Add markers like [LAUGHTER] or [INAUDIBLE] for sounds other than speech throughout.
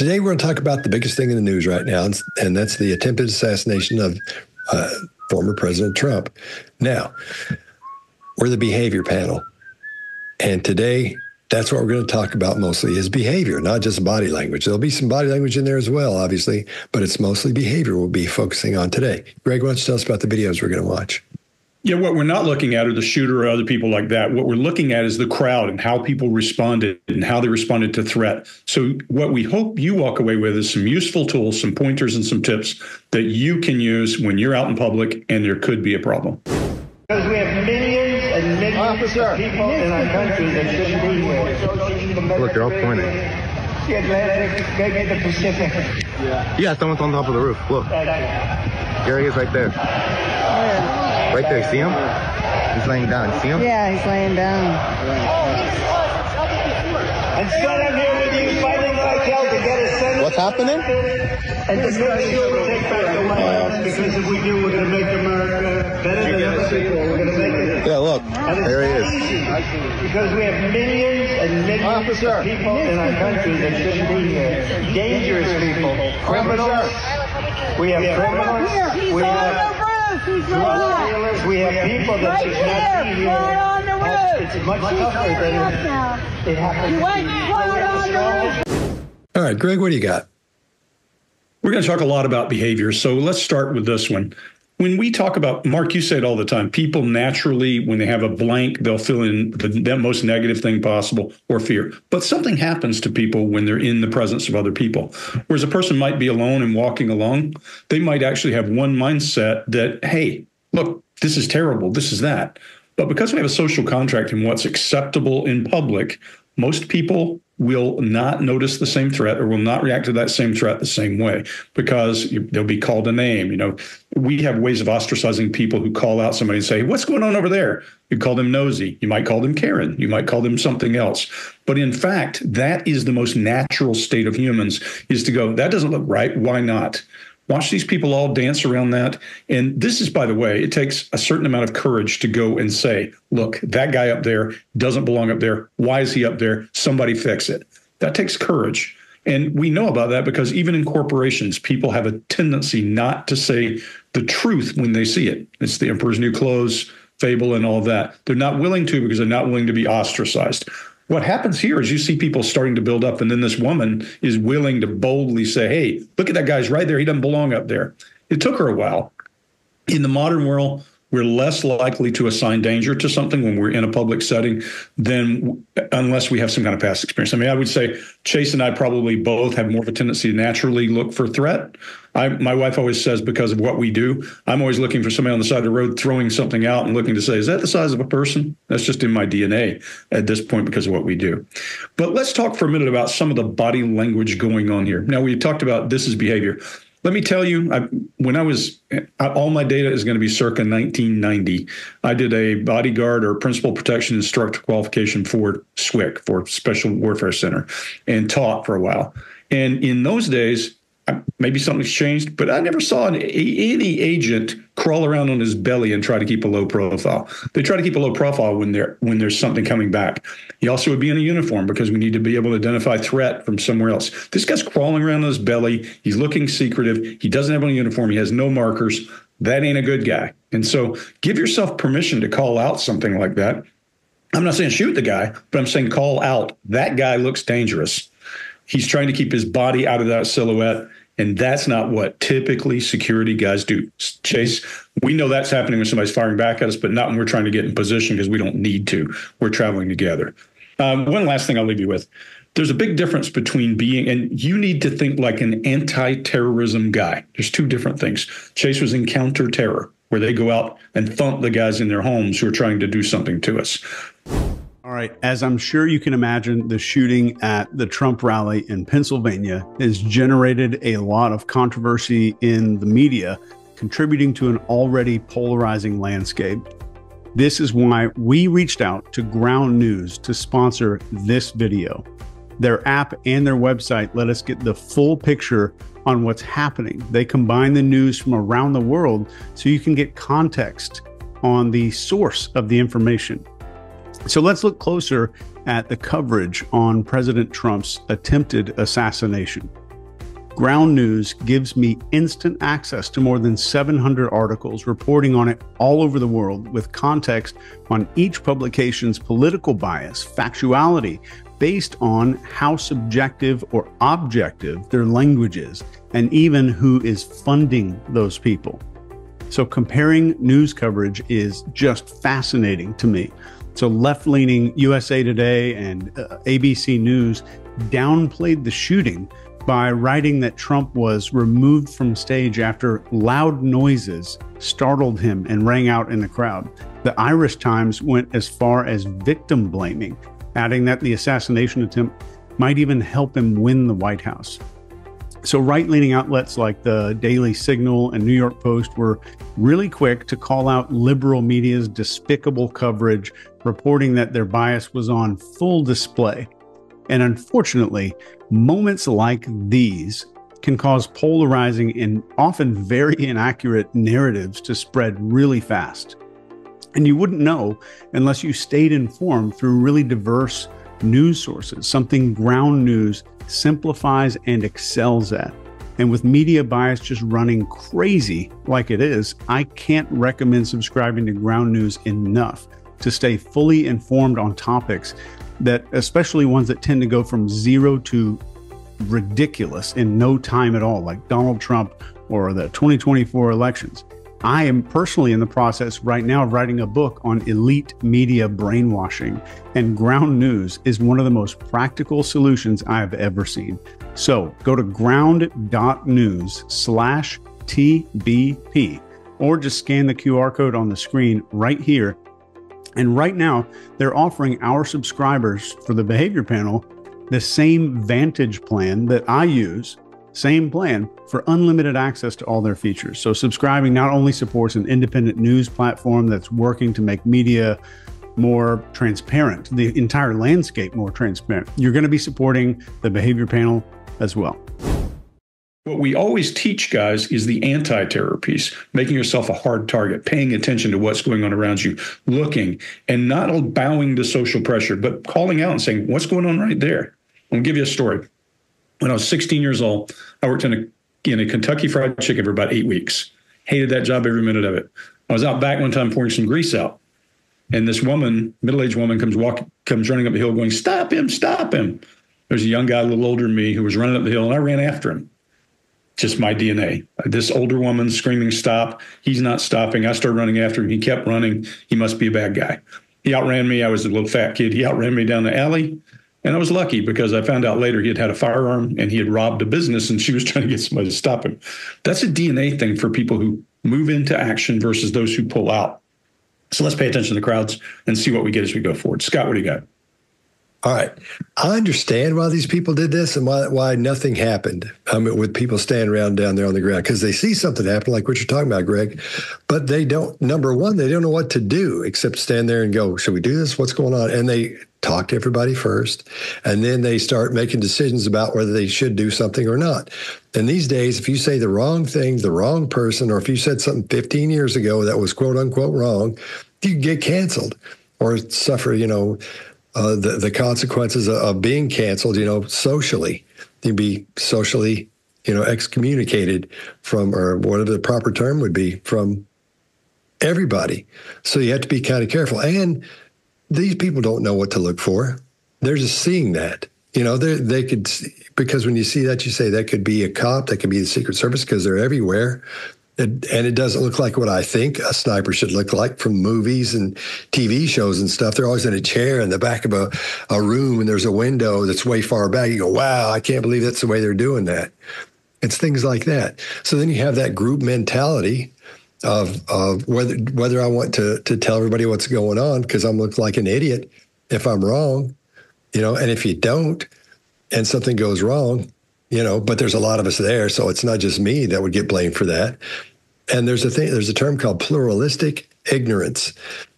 Today, we're going to talk about the biggest thing in the news right now, and that's the attempted assassination of uh, former President Trump. Now, we're the behavior panel. And today, that's what we're going to talk about mostly is behavior, not just body language. There'll be some body language in there as well, obviously, but it's mostly behavior we'll be focusing on today. Greg, why don't you tell us about the videos we're going to watch? Yeah, what we're not looking at are the shooter or other people like that. What we're looking at is the crowd and how people responded and how they responded to threat. So, what we hope you walk away with is some useful tools, some pointers, and some tips that you can use when you're out in public and there could be a problem. Because we have millions and millions Officer. of people in our country that shouldn't be here. Look, they're all pointing. The Atlantic, maybe the Pacific. Yeah. Yeah, someone's on top of the roof. Look. Gary is right there. Right there, see him? He's laying down. See him? Yeah, he's laying down. And son, I'm here with you fighting like hell to get a Senate. What's happening? And to make sure we take back the White House, because if we do, we're going to make America better than ever before. We're going to make it. Yeah, look. There he is. Easy, because we have millions and millions Officer. of people in our country that shouldn't be here. Dangerous people. Criminals. We have criminals. We have drug dealers. We have people that not be here. It's much tougher than it happens. All right, Greg, what do you got? We're going to talk a lot about behavior. So let's start with this one. When we talk about, Mark, you say it all the time, people naturally, when they have a blank, they'll fill in the, the most negative thing possible or fear. But something happens to people when they're in the presence of other people. Whereas a person might be alone and walking along, they might actually have one mindset that, hey, look, this is terrible, this is that. But because we have a social contract and what's acceptable in public, most people will not notice the same threat or will not react to that same threat the same way because they'll be called a name. You know, we have ways of ostracizing people who call out somebody and say, What's going on over there? You call them nosy. You might call them Karen. You might call them something else. But in fact, that is the most natural state of humans is to go, That doesn't look right. Why not? Watch these people all dance around that. And this is, by the way, it takes a certain amount of courage to go and say, look, that guy up there doesn't belong up there. Why is he up there? Somebody fix it. That takes courage. And we know about that because even in corporations, people have a tendency not to say the truth when they see it. It's the emperor's new clothes fable and all that. They're not willing to because they're not willing to be ostracized. What happens here is you see people starting to build up, and then this woman is willing to boldly say, Hey, look at that guy's right there. He doesn't belong up there. It took her a while. In the modern world, we're less likely to assign danger to something when we're in a public setting than unless we have some kind of past experience. I mean, I would say Chase and I probably both have more of a tendency to naturally look for threat. I, my wife always says because of what we do, I'm always looking for somebody on the side of the road throwing something out and looking to say, is that the size of a person? That's just in my DNA at this point because of what we do. But let's talk for a minute about some of the body language going on here. Now, we talked about this is behavior. Let me tell you, I, when I was, all my data is going to be circa 1990. I did a bodyguard or principal protection instructor qualification for SWIC, for Special Warfare Center, and taught for a while. And in those days, maybe something's changed, but I never saw an, any agent crawl around on his belly and try to keep a low profile. They try to keep a low profile when there when there's something coming back. He also would be in a uniform because we need to be able to identify threat from somewhere else. This guy's crawling around on his belly. He's looking secretive. He doesn't have a uniform. He has no markers. That ain't a good guy. And so give yourself permission to call out something like that. I'm not saying shoot the guy, but I'm saying call out that guy looks dangerous. He's trying to keep his body out of that silhouette. And that's not what typically security guys do. Chase, we know that's happening when somebody's firing back at us, but not when we're trying to get in position because we don't need to. We're traveling together. Um, one last thing I'll leave you with. There's a big difference between being, and you need to think like an anti terrorism guy. There's two different things. Chase was in counter terror, where they go out and thump the guys in their homes who are trying to do something to us. All right. As I'm sure you can imagine, the shooting at the Trump rally in Pennsylvania has generated a lot of controversy in the media, contributing to an already polarizing landscape. This is why we reached out to Ground News to sponsor this video. Their app and their website let us get the full picture on what's happening. They combine the news from around the world so you can get context on the source of the information. So let's look closer at the coverage on President Trump's attempted assassination. Ground News gives me instant access to more than 700 articles reporting on it all over the world with context on each publication's political bias, factuality, based on how subjective or objective their language is, and even who is funding those people. So, comparing news coverage is just fascinating to me. So, left leaning USA Today and uh, ABC News downplayed the shooting by writing that Trump was removed from stage after loud noises startled him and rang out in the crowd. The Irish Times went as far as victim blaming, adding that the assassination attempt might even help him win the White House. So, right leaning outlets like the Daily Signal and New York Post were really quick to call out liberal media's despicable coverage, reporting that their bias was on full display. And unfortunately, moments like these can cause polarizing and often very [LAUGHS] inaccurate narratives to spread really fast. And you wouldn't know unless you stayed informed through really diverse news sources, something ground news simplifies and excels at. And with media bias just running crazy like it is, I can't recommend subscribing to ground news enough to stay fully informed on topics that, especially ones that tend to go from zero to ridiculous in no time at all, like Donald Trump or the 2024 elections. I am personally in the process right now of writing a book on elite media brainwashing, and ground news is one of the most practical solutions I have ever seen. So go to ground.news slash TBP or just scan the QR code on the screen right here and right now, they're offering our subscribers for the behavior panel the same Vantage plan that I use, same plan for unlimited access to all their features. So, subscribing not only supports an independent news platform that's working to make media more transparent, the entire landscape more transparent, you're going to be supporting the behavior panel as well. What we always teach guys is the anti terror piece, making yourself a hard target, paying attention to what's going on around you, looking, and not bowing to social pressure, but calling out and saying, What's going on right there? To give you a story. When I was 16 years old, I worked in a, in a Kentucky Fried Chicken for about eight weeks. Hated that job every minute of it. I was out back one time pouring some grease out. And this woman, middle-aged woman, comes walking, comes running up the hill, going, "Stop him! Stop him!" There's a young guy, a little older than me, who was running up the hill, and I ran after him just my DNA. This older woman screaming, stop. He's not stopping. I started running after him. He kept running. He must be a bad guy. He outran me. I was a little fat kid. He outran me down the alley. And I was lucky because I found out later he had had a firearm and he had robbed a business and she was [LAUGHS] trying to get somebody to stop him. That's a DNA thing for people who move into action versus those who pull out. So let's pay attention to the crowds and see what we get as we go forward. Scott, what do you got? All right. I understand why these people did this and why, why nothing happened um, with people standing around down there on the ground because they see something happen, like what you're talking about, Greg. But they don't, number one, they don't know what to do except stand there and go, Should we do this? What's going on? And they talk to everybody first. And then they start making decisions about whether they should do something or not. And these days, if you say the wrong thing, the wrong person, or if you said something 15 years ago that was quote unquote wrong, you get canceled or suffer, you know, uh, the the consequences of being canceled. You know, socially, you'd be socially, you know, excommunicated from, or whatever the proper term would be, from everybody. So you have to be kind of careful. And these people don't know what to look for. They're just seeing that. You know, they they could because when you see that, you say that could be a cop, that could be the Secret Service because they're everywhere. It, and it doesn't look like what I think a sniper should look like from movies and TV shows and stuff. They're always in a chair in the back of a, a room and there's a window that's way far back. You go, wow, I can't believe that's the way they're doing that. It's things like that. So then you have that group mentality of, of whether whether I want to to tell everybody what's going on because I'm look like an idiot if I'm wrong, you know, and if you don't and something goes wrong, you know, but there's a lot of us there, so it's not just me that would get blamed for that. And there's a thing, there's a term called pluralistic ignorance.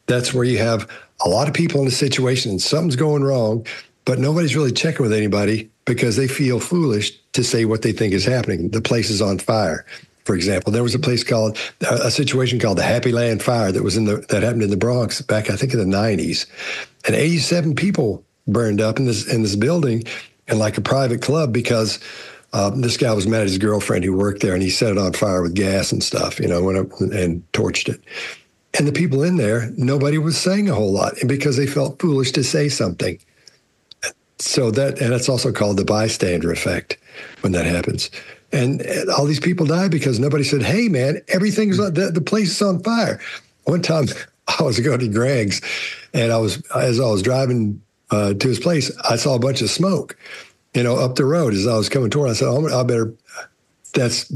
That's where you have a lot of people in a situation and something's going wrong, but nobody's really checking with anybody because they feel foolish to say what they think is happening. The place is on fire. For example, there was a place called a situation called the Happy Land Fire that was in the that happened in the Bronx back I think in the 90s. And 87 people burned up in this in this building in like a private club because Um, this guy was mad at his girlfriend who worked there, and he set it on fire with gas and stuff, you know, up and torched it. And the people in there, nobody was saying a whole lot, because they felt foolish to say something. So that, and it's also called the bystander effect when that happens. And, all these people die because nobody said, "Hey, man, everything's the, the place is on fire." One time, [LAUGHS] I was going to Greg's, and I was as I was driving uh, to his place, I saw a bunch of smoke, you know, up the road as I was coming toward. I said, oh, "I better." That's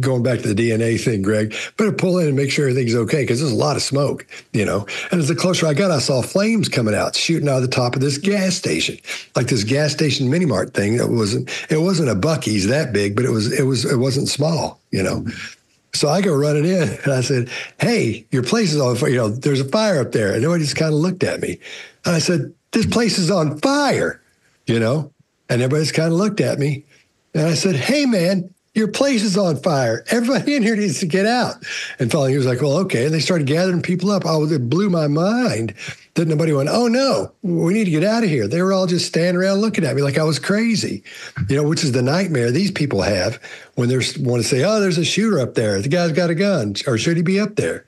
going back to the DNA thing, Greg. Better pull in and make sure everything's okay because there's a lot of smoke, you know. And as the closer I got, I saw flames coming out, shooting out of the top of this gas station, like this gas station mini mart thing. That wasn't it wasn't a Buc-ee's that big, but it was it was it wasn't small, you know. So I go running in [LAUGHS] and I said, Hey, your place is on fire. You know, there's a fire up there. And everybody just kind of looked at me. And I said, This place is on fire, you know? And everybody's kind of looked at me. And I said, Hey, man, your place is on fire. Everybody in here needs to get out. And finally, he was like, Well, okay. And they started gathering people up. Oh, it blew my mind that nobody went, Oh, no, we need to get out of here. They were all just standing around looking at me like I was crazy, you know, which is the nightmare these people have when they want to say, Oh, there's a shooter up there. The guy's got a gun. Or should he be up there?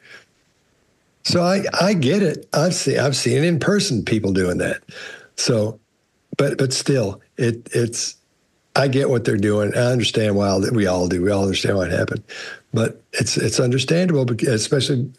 So I, I get it. I've seen I've seen in person people doing that. So, but but still, it it's I get what they're doing. I understand why we all do. We all understand what happened, but it's it's understandable, especially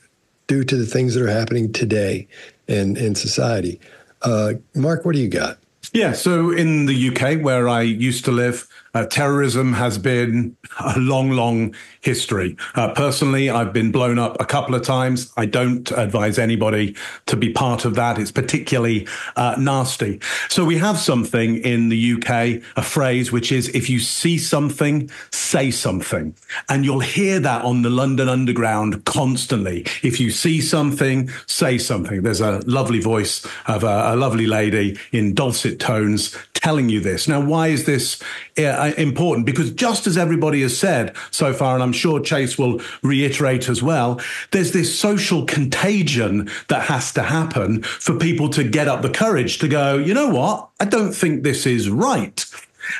due to the things that are happening today in in society. Uh, Mark, what do you got? Yeah, so in the UK, where I used to live, uh, terrorism has been a long, long history. Uh, personally, I've been blown up a couple of times. I don't advise anybody to be part of that. It's particularly uh, nasty. So we have something in the UK, a phrase which is if you see something, say something. And you'll hear that on the London Underground constantly. If you see something, say something. There's a lovely voice of a, a lovely lady in dulcet tones telling you this. Now, why is this uh, important? Because just as everybody has said so far, and I'm sure Chase will reiterate as well, there's this social contagion that has to happen for people to get up the courage to go, you know what? I don't think this is right.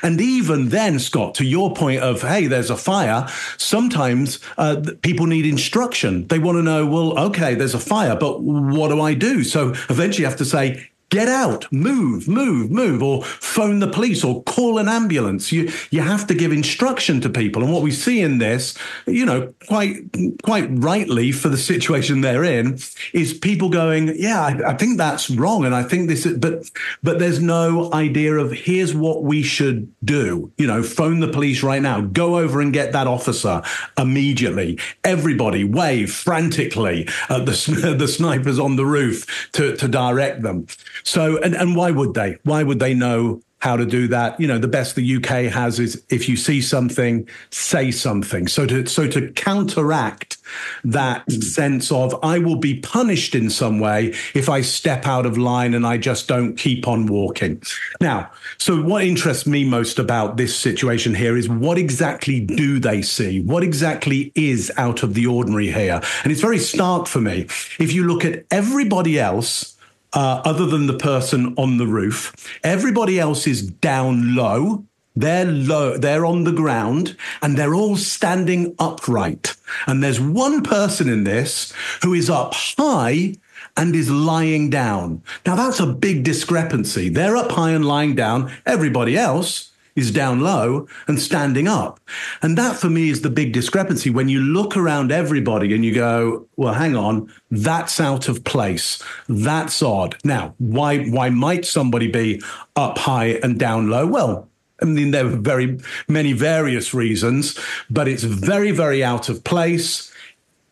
And even then, Scott, to your point of, hey, there's a fire, sometimes uh, people need instruction. They want to know, well, okay, there's a fire, but what do I do? So eventually you have to say, get out, move, move, move, or phone the police or call an ambulance. You you have to give instruction to people. And what we see in this, you know, quite quite rightly for the situation they're in, is people going, yeah, I, I think that's wrong, and I think this, is, but but there's no idea of here's what we should do. You know, phone the police right now, go over and get that officer immediately. Everybody wave frantically at the [LAUGHS] the snipers on the roof to to direct them. So, and, and why would they? Why would they know how to do that? You know, the best the UK has is if you see something, say something. So to so to counteract that hmm. sense of I will be punished in some way if I step out of line and I just don't keep on walking. Now, so what interests me most about this situation here is what exactly do they see? What exactly is out of the ordinary here? And it's very stark for me. If you look at everybody else uh, other than the person on the roof. Everybody else is down low. They're low, they're on the ground and they're all standing upright. And there's one person in this who is up high and is lying down. Now that's a big discrepancy. They're up high and lying down. Everybody else is down low and standing up. And that for me is the big discrepancy. When you look around everybody and you go, well, hang on, that's out of place. That's odd. Now, why, why might somebody be up high and down low? Well, I mean, there are very many various reasons, but it's very, very out of place.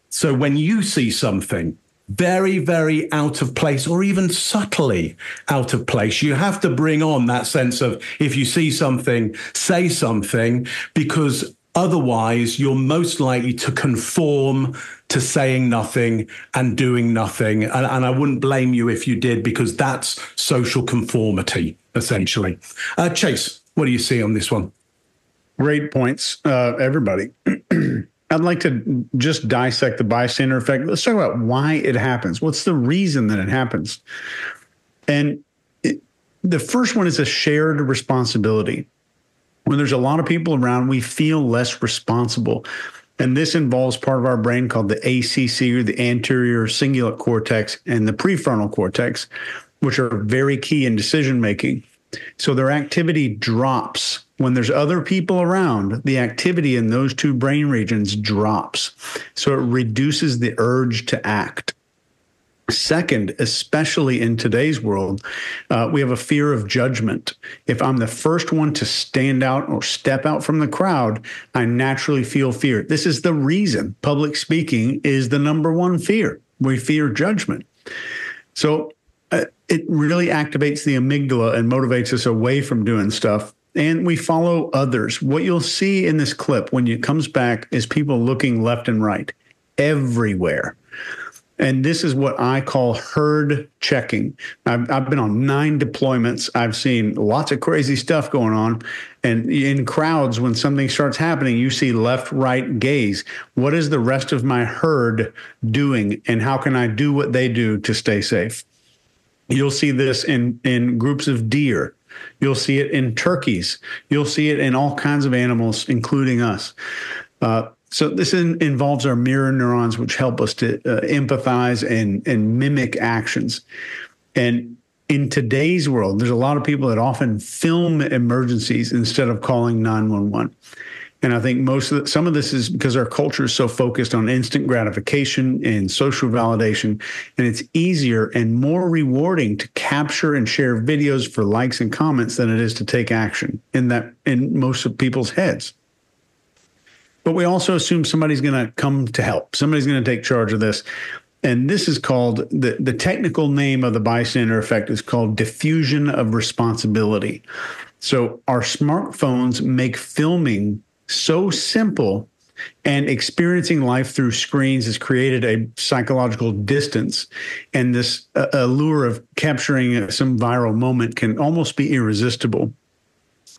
So when you see something very, very out of place or even subtly out of place. You have to bring on that sense of if you see something, say something, because otherwise you're most likely to conform to saying nothing and doing nothing. And, and I wouldn't blame you if you did, because that's social conformity, essentially. Uh, Chase, what do you see on this one? Great points, uh, everybody. [CLEARS THROAT] I'd like to just dissect the bystander effect. Let's talk about why it happens. What's the reason that it happens? And it, the first one is a shared responsibility. when there's a lot of people around, we feel less responsible. And this involves part of our brain called the ACC or the anterior cingulate cortex and the prefrontal cortex, which are very key in decision making. So their activity drops when there's other people around. The activity in those two brain regions drops. So it reduces the urge to act. Second, especially in today's world, uh, we have a fear of judgment. If I'm the first one to stand out or step out from the crowd, I naturally feel fear. This is the reason public speaking is the number one fear. We fear judgment. So uh, it really activates the amygdala and motivates us away from doing stuff. And we follow others. What you'll see in this clip when it comes back is people looking left and right everywhere. And this is what I call herd checking. I've, I've, been on nine deployments. I've seen lots of crazy stuff going on. And in crowds, when something starts happening, you see left, right gaze. What is the rest of my herd doing? And how can I do what they do to stay safe? You'll see this in, in groups of deer. You'll see it in turkeys. You'll see it in all kinds of animals, including us. Uh, so this in, involves our mirror neurons, which help us to uh, empathize and and mimic actions. And in today's world, there's a lot of people that often film emergencies instead of calling 911. And I think most of the, some of this is because our culture is so focused on instant gratification and social validation, and it's easier and more rewarding to capture and share videos for likes and comments than it is to take action in that in most of people's heads. But we also assume somebody's going to come to help. Somebody's going to take charge of this. And this is called the, the technical name of the bystander effect is called diffusion of responsibility. So our smartphones make filming so simple and experiencing life through screens has created a psychological distance and this uh, allure of capturing some viral moment can almost be irresistible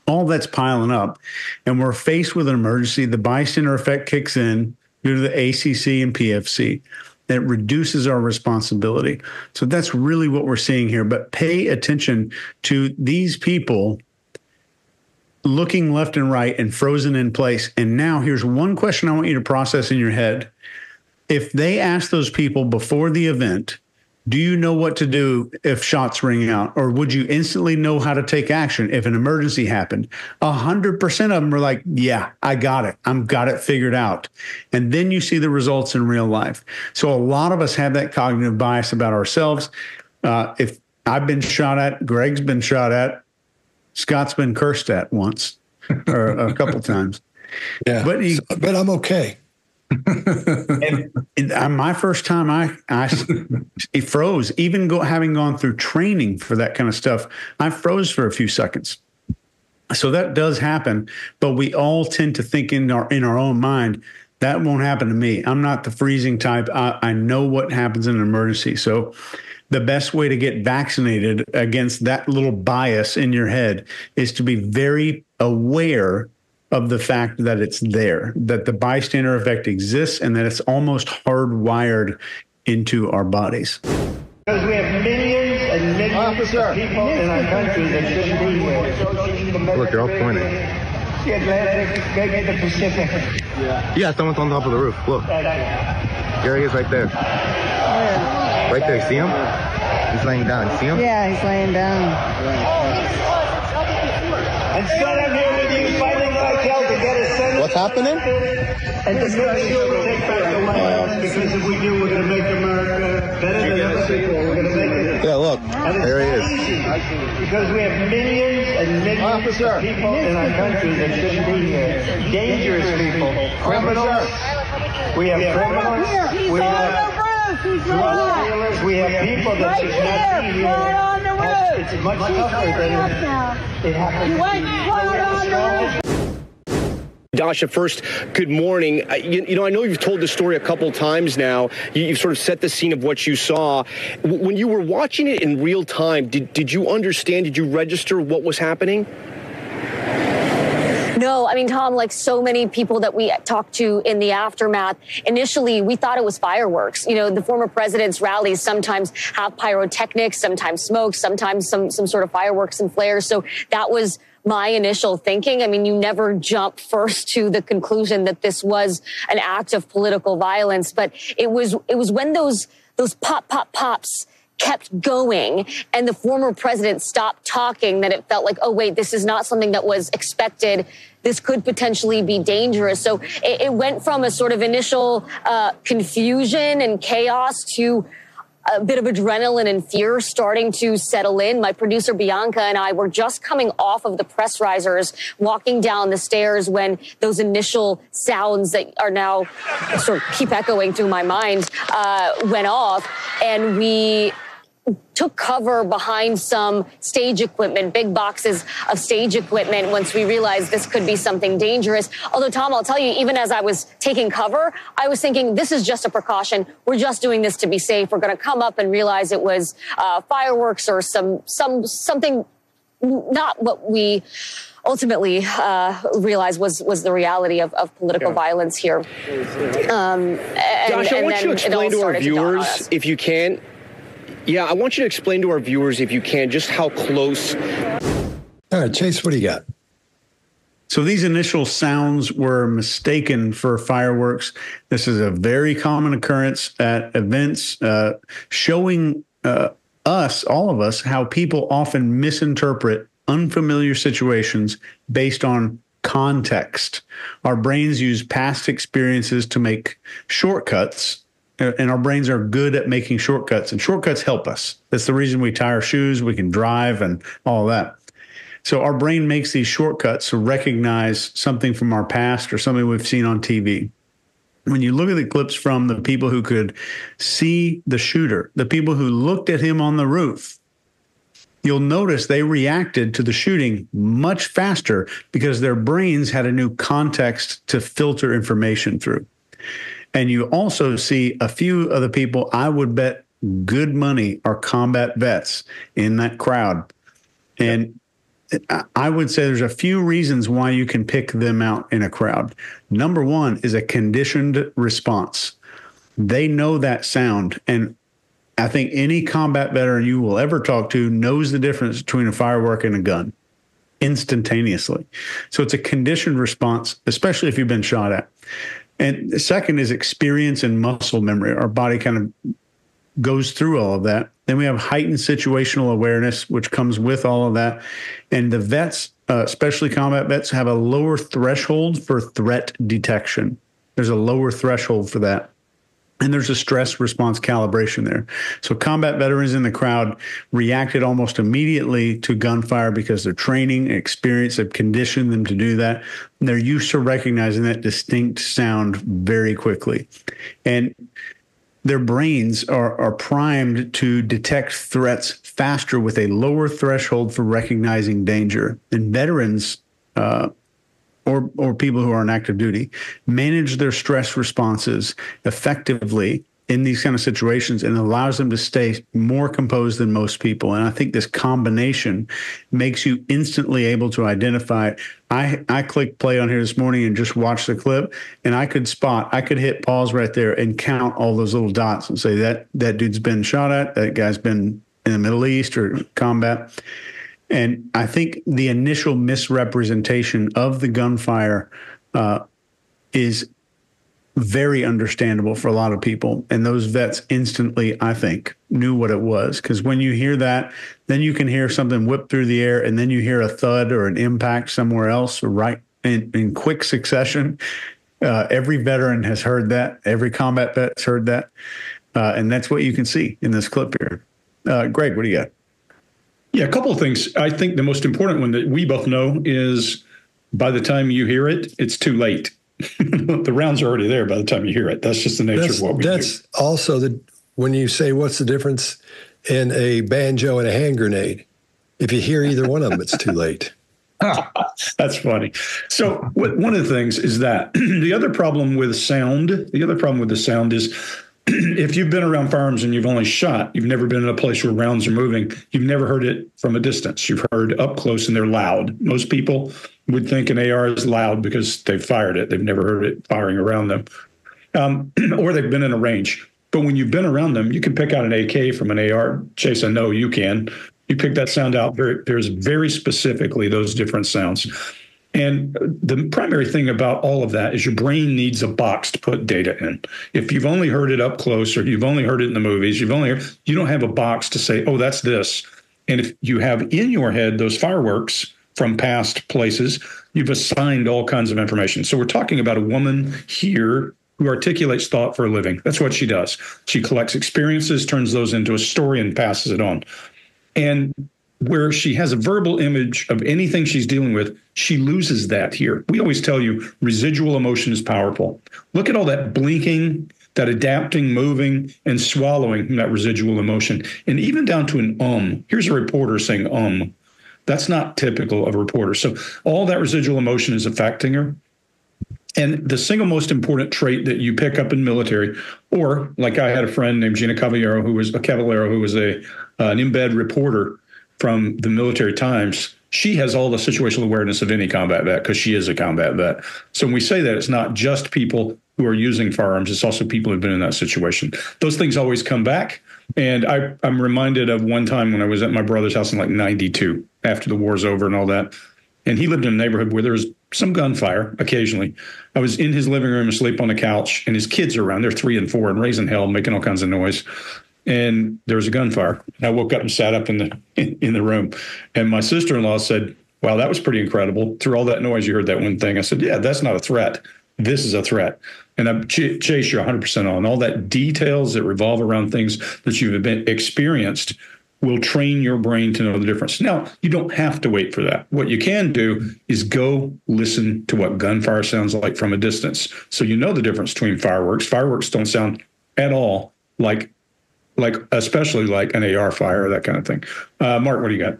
all that's piling up, and we're faced with an emergency. The bystander effect kicks in due to the ACC and PFC. That reduces our responsibility. So that's really what we're seeing here. But pay attention to these people looking left and right and frozen in place. And now here's one question I want you to process in your head. If they ask those people before the event, do you know what to do if shots ring out? Or would you instantly know how to take action if an emergency happened? A hundred percent of them are like yeah i got it. I'm got it figured out. And then you see the results in real life. So a lot of us have that cognitive bias about ourselves. Uh, if i've been shot at greg's been shot at scott's been cursed at once or a couple [LAUGHS] times yeah but he, but i'm okay [LAUGHS] and, and uh, my first time, I I it froze. Even go, having gone through training for that kind of stuff, I froze for a few seconds. So that does happen, but we all tend to think in our in our own mind that won't happen to me. I'm not the freezing type. I, I know what happens in an emergency. So the best way to get vaccinated against that little bias in your head is to be very aware of the fact that it's there, that the bystander effect exists, and that it's almost hardwired into our bodies. Because we have millions and millions Officer. of people in our country that shouldn't be here. Look, they're all pointing. The Atlantic, maybe the Pacific. Yeah. yeah, someone's on top of the roof. Look. Gary is right there. Right there. See him? He's laying down. See him? Yeah, he's laying down. And son, I'm here with you fighting cartel to get a senator. What's happening? And to make sure we take back the White oh, House because if we do, we're going to make America better than ever before. We're going to make it. Yeah, look. And it's There he is. because we have millions and millions Officer. of people in our country that shouldn't be here. Dangerous people, criminals. We have criminals. We have the roof. He's right here. dealers. We have people that Right should not be here, here. right on the That's- roof. It's much tougher than now. it happens. He went right on the roof. Dasha, first, good morning. Uh, You, you know, I know you've told this story a couple times now. You, you've sort of set the scene of what you saw. W- When you were watching it in real time, did, did you understand, did you register what was happening? No, I mean, Tom, like so many people that we talked to in the aftermath, initially we thought it was fireworks. You know, the former president's rallies sometimes have pyrotechnics, sometimes smoke, sometimes some, some sort of fireworks and flares. So that was my initial thinking. I mean, you never jump first to the conclusion that this was an act of political violence, but it was, it was when those, those pop, pop, pops kept going and the former president stopped talking that it felt like, oh, wait, this is not something that was expected. This could potentially be dangerous. So it, it went from a sort of initial uh, confusion and chaos to a bit of adrenaline and fear starting to settle in. My producer Bianca and I were just coming off of the press risers, walking down the stairs when those initial sounds that are now sort of keep echoing through my mind uh, went off, and we took cover behind some stage equipment, big boxes of stage equipment once we realized this could be something dangerous. Although, Tom, I'll tell you, even as I was taking cover, I was thinking this is just a precaution. We're just doing this to be safe. We're going to come up and realize it was uh, fireworks or some, some, something not what we ultimately uh, realized was was the reality of, of political yeah. violence here. Um, and, Josh, I want you to explain to our viewers, to if you can, yeah, I want you to explain to our viewers, if you can, just how close. All right, Chase, what do you got? So these initial sounds were mistaken for fireworks. This is a very common occurrence at events, uh, showing uh, us, all of us, how people often misinterpret unfamiliar situations based on context. Our brains use past experiences to make shortcuts and our brains are good at making shortcuts and shortcuts help us. That's the reason we tie our shoes we can drive and all that. So our brain makes these shortcuts to recognize something from our past or something we've seen on tv when you look at the clips from the people who could see the shooter the people who looked at him on the roof you'll notice they reacted to the shooting much faster because their brains had a new context to filter information through and you also see a few of the people I would bet good money are combat vets in that crowd. And I would say there's a few reasons why you can pick them out in a crowd. Number one is a conditioned response. They know that sound. And I think any combat veteran you will ever talk to knows the difference between a firework and a gun instantaneously. So it's a conditioned response, especially if you've been shot at. And second is experience and muscle memory. Our body kind of goes through all of that. Then we have heightened situational awareness, which comes with all of that. And the vets, uh, especially combat vets, have a lower threshold for threat detection. There's a lower threshold for that and there's a stress response calibration there. So combat veterans in the crowd reacted almost immediately to gunfire because their training and experience have conditioned them to do that. And they're used to recognizing that distinct sound very quickly. And their brains are, are primed to detect threats faster with a lower threshold for recognizing danger. And veterans uh, or or people who are on active duty manage their stress responses effectively in these kind of situations and allows them to stay more composed than most people. And I think this combination makes you instantly able to identify. I, I clicked play on here this morning and just watched the clip and I could spot, I could hit pause right there and count all those little dots and say that that dude's been shot at, that guy's been in the Middle East or combat. And I think the initial misrepresentation of the gunfire uh, is very understandable for a lot of people. And those vets instantly, I think, knew what it was. Because when you hear that, then you can hear something whip through the air, and then you hear a thud or an impact somewhere else, right in, in quick succession. Uh, every veteran has heard that. Every combat vet's heard that. Uh, and that's what you can see in this clip here. Uh, Greg, what do you got? Yeah, a couple of things. I think the most important one that we both know is by the time you hear it, it's too late. [LAUGHS] the rounds are already there by the time you hear it. That's just the nature that's, of what we that's do. That's also the when you say what's the difference in a banjo and a hand grenade. If you hear either one of them, it's too late. [LAUGHS] [LAUGHS] That's funny. So one of the things is that [CLEARS THROAT] the other problem with sound, the other problem with the sound is [CLEARS THROAT] if you've been around farms and you've only shot, you've never been in a place where rounds are moving, you've never heard it from a distance. You've heard up close and they're loud. Most people would think an AR is loud because they've fired it. They've never heard it firing around them, um, [CLEARS THROAT] or they've been in a range. But when you've been around them, you can pick out an AK from an AR. Chase, I know you can. You pick that sound out. There's very specifically those different sounds. And the primary thing about all of that is your brain needs a box to put data in. If you've only heard it up close or you've only heard it in the movies, you've only heard, you don't have a box to say, "Oh, that's this." And if you have in your head those fireworks from past places, you've assigned all kinds of information. So we're talking about a woman here who articulates thought for a living. That's what she does. She collects experiences, turns those into a story, and passes it on. And where she has a verbal image of anything she's dealing with, she loses that here. We always tell you residual emotion is powerful. Look at all that blinking, that adapting, moving, and swallowing that residual emotion, and even down to an um. Here's a reporter saying um. That's not typical of a reporter. So all that residual emotion is affecting her. And the single most important trait that you pick up in military, or like I had a friend named Gina Cavallaro, who was a Cavallaro, who was a uh, an embed reporter from the military times. She has all the situational awareness of any combat vet because she is a combat vet. So when we say that, it's not just people who are using firearms; it's also people who've been in that situation. Those things always come back. And I, I'm reminded of one time when I was at my brother's house in like '92, after the war's over and all that. And he lived in a neighborhood where there was some gunfire occasionally. I was in his living room asleep on the couch, and his kids are around. They're three and four and raising hell, making all kinds of noise. And there was a gunfire. And I woke up and sat up in the in, the room. And my sister in law said, Wow, that was pretty incredible. Through all that noise, you heard that one thing. I said, Yeah, that's not a threat. This is a threat. And I ch- chase you 100% on all that details that revolve around things that you've been experienced will train your brain to know the difference. Now, you don't have to wait for that. What you can do is go listen to what gunfire sounds like from a distance. So you know the difference between fireworks. Fireworks don't sound at all like like especially like an AR fire that kind of thing. Uh, Mark, what do you got?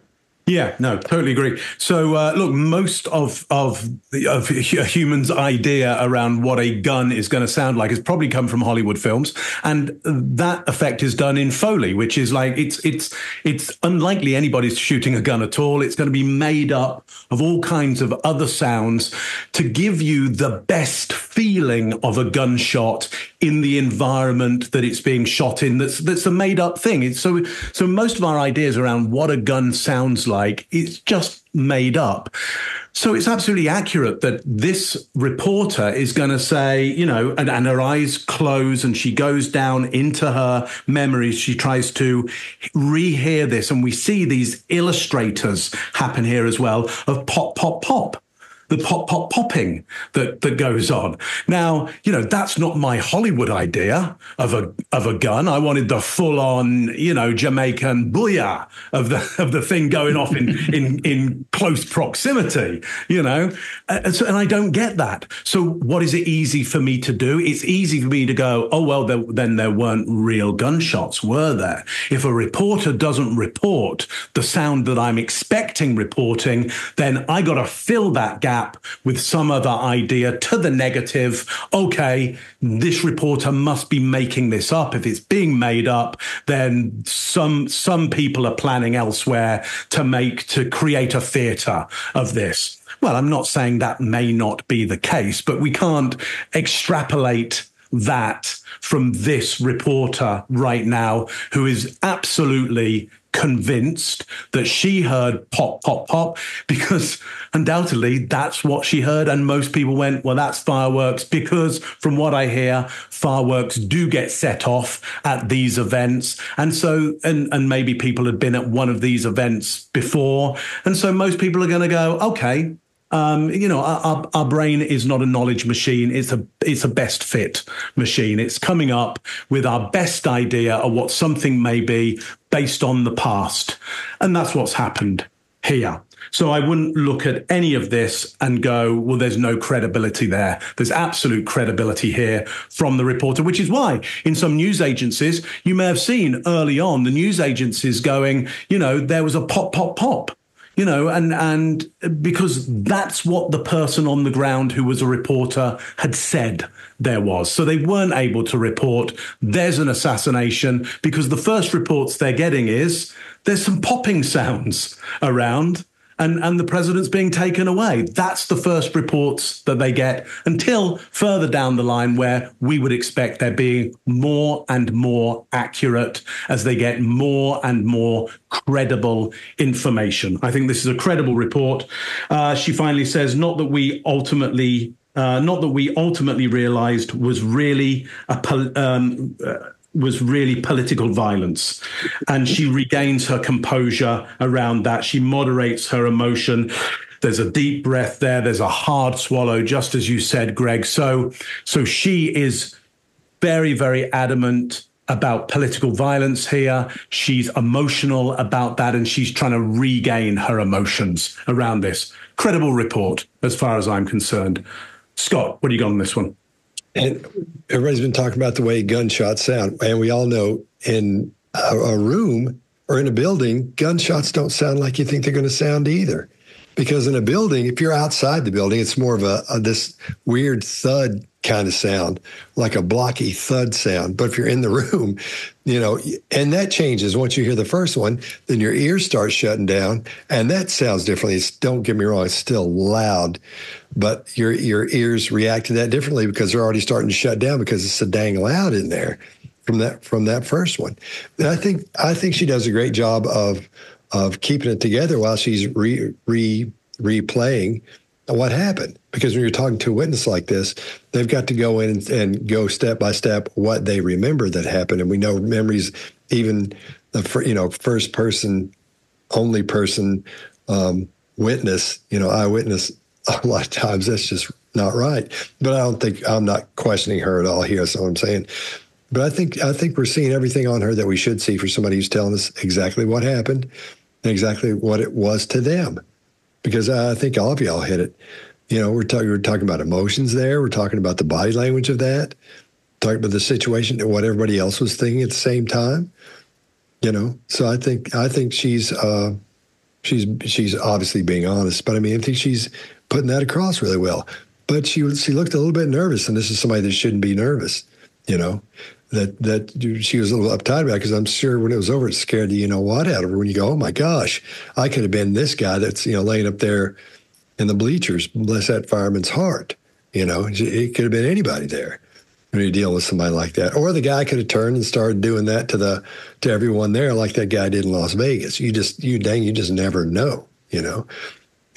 Yeah, no, totally agree. So, uh, look, most of of of a human's idea around what a gun is going to sound like has probably come from Hollywood films, and that effect is done in Foley, which is like it's it's it's unlikely anybody's shooting a gun at all. It's going to be made up of all kinds of other sounds to give you the best feeling of a gunshot in the environment that it's being shot in. That's that's a made up thing. It's so so most of our ideas around what a gun sounds like it's just made up. So it's absolutely accurate that this reporter is going to say, you know, and, and, her eyes close and she goes down into her memories. She tries to rehear this. And we see these illustrators happen here as well of pop, pop, pop the pop pop popping that that goes on. Now, you know, that's not my Hollywood idea of a of a gun. I wanted the full on, you know, Jamaican booyah of the of the thing going off in [LAUGHS] in in close proximity, you know. Uh, and, so, and I don't get that. So what is it easy for me to do? It's easy for me to go, oh well, there, then there weren't real gunshots, were there? If a reporter doesn't report the sound that I'm expecting reporting, then I got to fill that gap gap with some other idea to the negative. Okay, this reporter must be making this up. If it's being made up, then some some people are planning elsewhere to make to create a theater of this. Well, I'm not saying that may not be the case, but we can't extrapolate that from this reporter right now who is absolutely convinced that she heard pop, pop, pop, because undoubtedly that's what she heard. And most people went, well, that's fireworks, because from what I hear, fireworks do get set off at these events. And so, and, and maybe people had been at one of these events before. And so most people are going to go, okay, um, you know, our, our, brain is not a knowledge machine. It's a it's a best fit machine. It's coming up with our best idea of what something may be based on the past, and that's what's happened here. So I wouldn't look at any of this and go, well, there's no credibility there. There's absolute credibility here from the reporter, which is why in some news agencies, you may have seen early on the news agencies going, you know, there was a pop, pop, pop you know, and and because that's what the person on the ground who was a reporter had said there was. So they weren't able to report there's an assassination because the first reports they're getting is there's some popping sounds around and, and the president's being taken away. That's the first reports that they get until further down the line, where we would expect there being more and more accurate as they get more and more credible information. I think this is a credible report. Uh, she finally says, not that we ultimately uh, not that we ultimately realized was really a um, uh, was really political violence, and she regains her composure around that. She moderates her emotion. There's a deep breath there. There's a hard swallow, just as you said, Greg. So, so she is very, very adamant about political violence here. She's emotional about that, and she's trying to regain her emotions around this. Credible report, as far as I'm concerned. Scott, what do you got on this one? And everybody's been talking about the way gunshots sound. And we all know in a, a room or in a building, gunshots don't sound like you think they're going to sound either. Because in a building, if you're outside the building, it's more of a, a this weird thud kind of sound, like a blocky thud sound. But if you're in the [LAUGHS] room, you know, and that changes once you hear the first one, then your ears start shutting down, and that sounds differently. It's, don't get me wrong, it's still loud, but your your ears react to that differently because they're already starting to shut down because it's so dang loud in there from that from that first one. And I think I think she does a great job of of keeping it together while she's re, re replaying what happened. Because when you're talking to a witness like this, they've got to go in and, and go step by step what they remember that happened. And we know memories, even the you know first person, only person um, witness, you know eyewitness. [LAUGHS] A lot of times that's just not right. But I don't think I'm not questioning her at all here. What I'm saying. But I think I think we're seeing everything on her that we should see for somebody who's telling us exactly what happened exactly what it was to them because I think all of y'all hit it. You know, we're talking we're talking about emotions there. We're talking about the body language of that. Talking about the situation and what everybody else was thinking at the same time. You know, so I think I think she's uh, she's she's obviously being honest, but I mean I think she's putting that across really well. But she she looked a little bit nervous, and this is somebody that shouldn't be nervous. You know, that that she was a little uptight about because I'm sure when it was over, it scared the you know what out of her. When you go, oh my gosh, I could have been this guy that's you know laying up there in the bleachers. Bless that fireman's heart. You know, it could have been anybody there when you deal with somebody like that, or the guy could have turned and started doing that to the to everyone there, like that guy did in Las Vegas. You just you dang, you just never know. You know,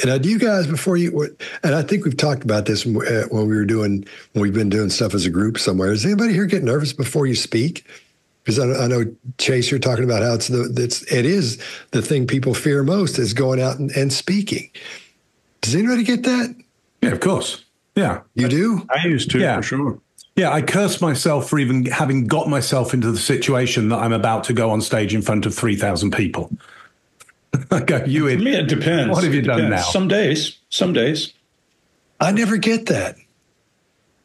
and I do you guys before you, and I think we've talked about this uh, when we were doing, when we've been doing stuff as a group somewhere. Does anybody here get nervous before you speak? Because I, I, know Chase, you're talking about how it's the it's it is the thing people fear most is going out and, and speaking. Does anybody get that? Yeah, of course. Yeah, you do. I used to yeah. for sure. Yeah, I curse myself for even having got myself into the situation that I'm about to go on stage in front of three thousand people. [LAUGHS] I go, you in. For me, it depends. What have you done now? Some days, some days. I never get that.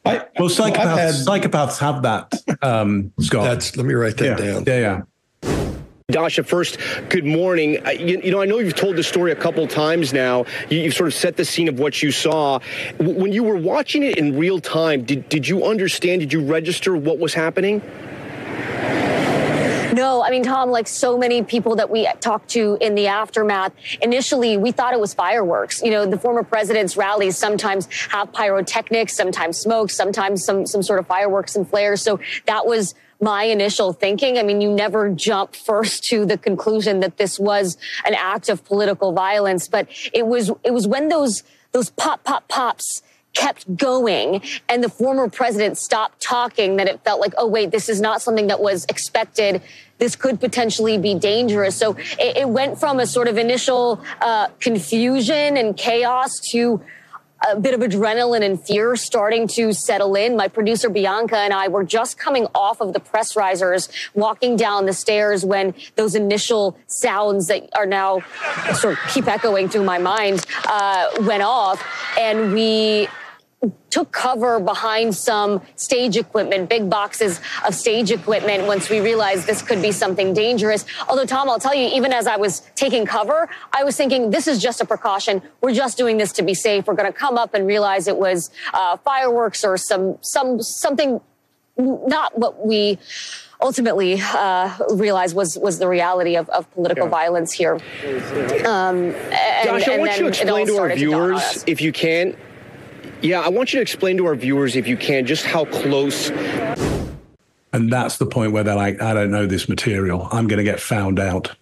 I, well, psychopaths, well, had, psychopaths have that, um, Scott. That's, let me write that yeah. down. Yeah, yeah. Dasha, first, good morning. You, you, know, I know you've told the story a couple times now. You, have sort of set the scene of what you saw. When you were watching it in real time, did, did you understand? Did you register what was happening? No, I mean, Tom, like so many people that we talked to in the aftermath, initially we thought it was fireworks. You know, the former president's rallies sometimes have pyrotechnics, sometimes smoke, sometimes some, some sort of fireworks and flares. So that was my initial thinking. I mean, you never jump [LAUGHS] first to the conclusion that this was an act of political violence, but it was, it was when those, those pop, pop, pops kept going and the former president stopped talking that it felt like, oh, wait, this is not something that was expected. This could potentially be dangerous. So it, it went from a sort of initial uh, confusion and chaos to a bit of adrenaline and fear starting to settle in. My producer Bianca and I were just coming off of the press risers, walking down the stairs when those initial sounds that are now sort of keep echoing through my mind uh, went off, and we took cover behind some stage equipment, big boxes of stage equipment once we realized this could be something dangerous. Although, Tom, I'll tell you, even as I was taking cover, I was thinking this is just a precaution. We're just doing this to be safe. We're going to come up and realize it was uh, fireworks or some, some, something not what we ultimately uh, realized was was the reality of, of political yeah. violence here. Um, and, Josh, I want you to explain to our viewers, to if you can. Yeah, I want you to explain to our viewers, if you can, just how close. And that's the point where they're like, I don't know this material. I'm going to get found out.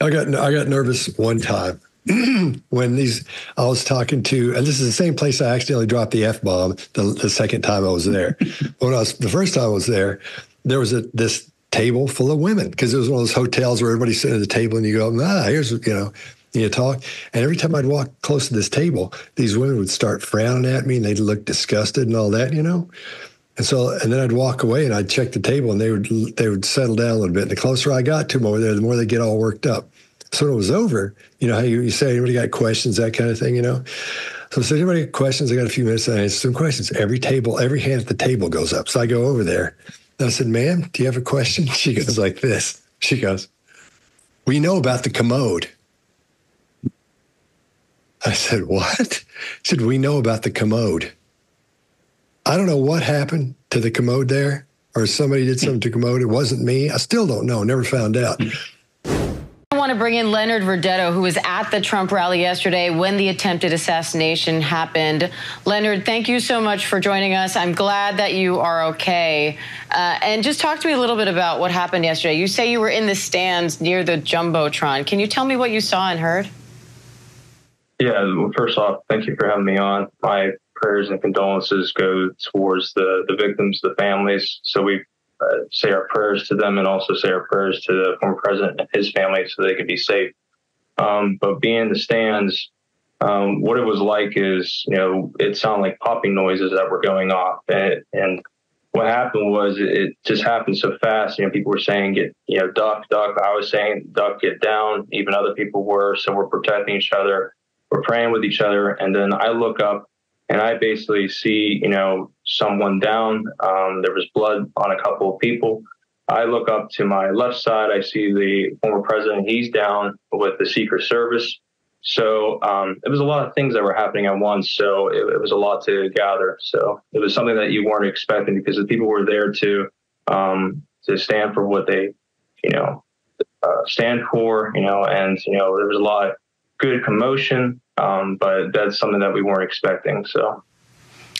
I got I got nervous one time [CLEARS THROAT] when these I was talking to, and this is the same place I accidentally dropped the f bomb the, the second time I was there. [LAUGHS] when I was the first time I was there, there was a this table full of women because it was one of those hotels where everybody's sitting at the table and you go, ah, here's you know, you know, talk. And every time I'd walk close to this table, these women would start frowning at me and they'd look disgusted and all that, you know. And so, and then I'd walk away and I'd check the table and they would they would settle down a little bit. And the closer I got to them over there, the more they get all worked up. So when it was over, you know how you, say anybody got questions, that kind of thing, you know. So if anybody got questions, I got a few minutes to answer some questions. Every table, every hand at the table goes up. So I go over there. And I said, "Ma'am, do you have a question?" [LAUGHS] She goes like this. She goes, "We know about the commode." I said, "What?" She said, "We know about the commode." I don't know what happened to the commode there, or somebody did something to commode. It wasn't me. I still don't know. Never found out. I want to bring in Leonard Verdetto, who was at the Trump rally yesterday when the attempted assassination happened. Leonard, thank you so much for joining us. I'm glad that you are okay. Uh, and just talk to me a little bit about what happened yesterday. You say you were in the stands near the Jumbotron. Can you tell me what you saw and heard? Yeah, well, first off, thank you for having me on. My prayers and condolences go towards the, the victims, the families. So we uh, say our prayers to them and also say our prayers to the former president and his family so they can be safe. Um, but being in the stands, um, what it was like is, you know, it sounded like popping noises that were going off. And, and what happened was it, it, just happened so fast. You know, people were saying, get, you know, duck, duck. I was saying, duck, get down. Even other people were. So we're protecting each other. We're praying with each other. And then I look up and I basically see, you know, someone down. Um, there was blood on a couple of people. I look up to my left side. I see the former president. He's down with the Secret Service. So um, it was a lot of things that were happening at once. So it, it, was a lot to gather. So it was something that you weren't expecting because the people were there to um, to stand for what they, you know, uh, stand for. You know, and you know there was a lot good commotion. Um, but that's something that we weren't expecting. So.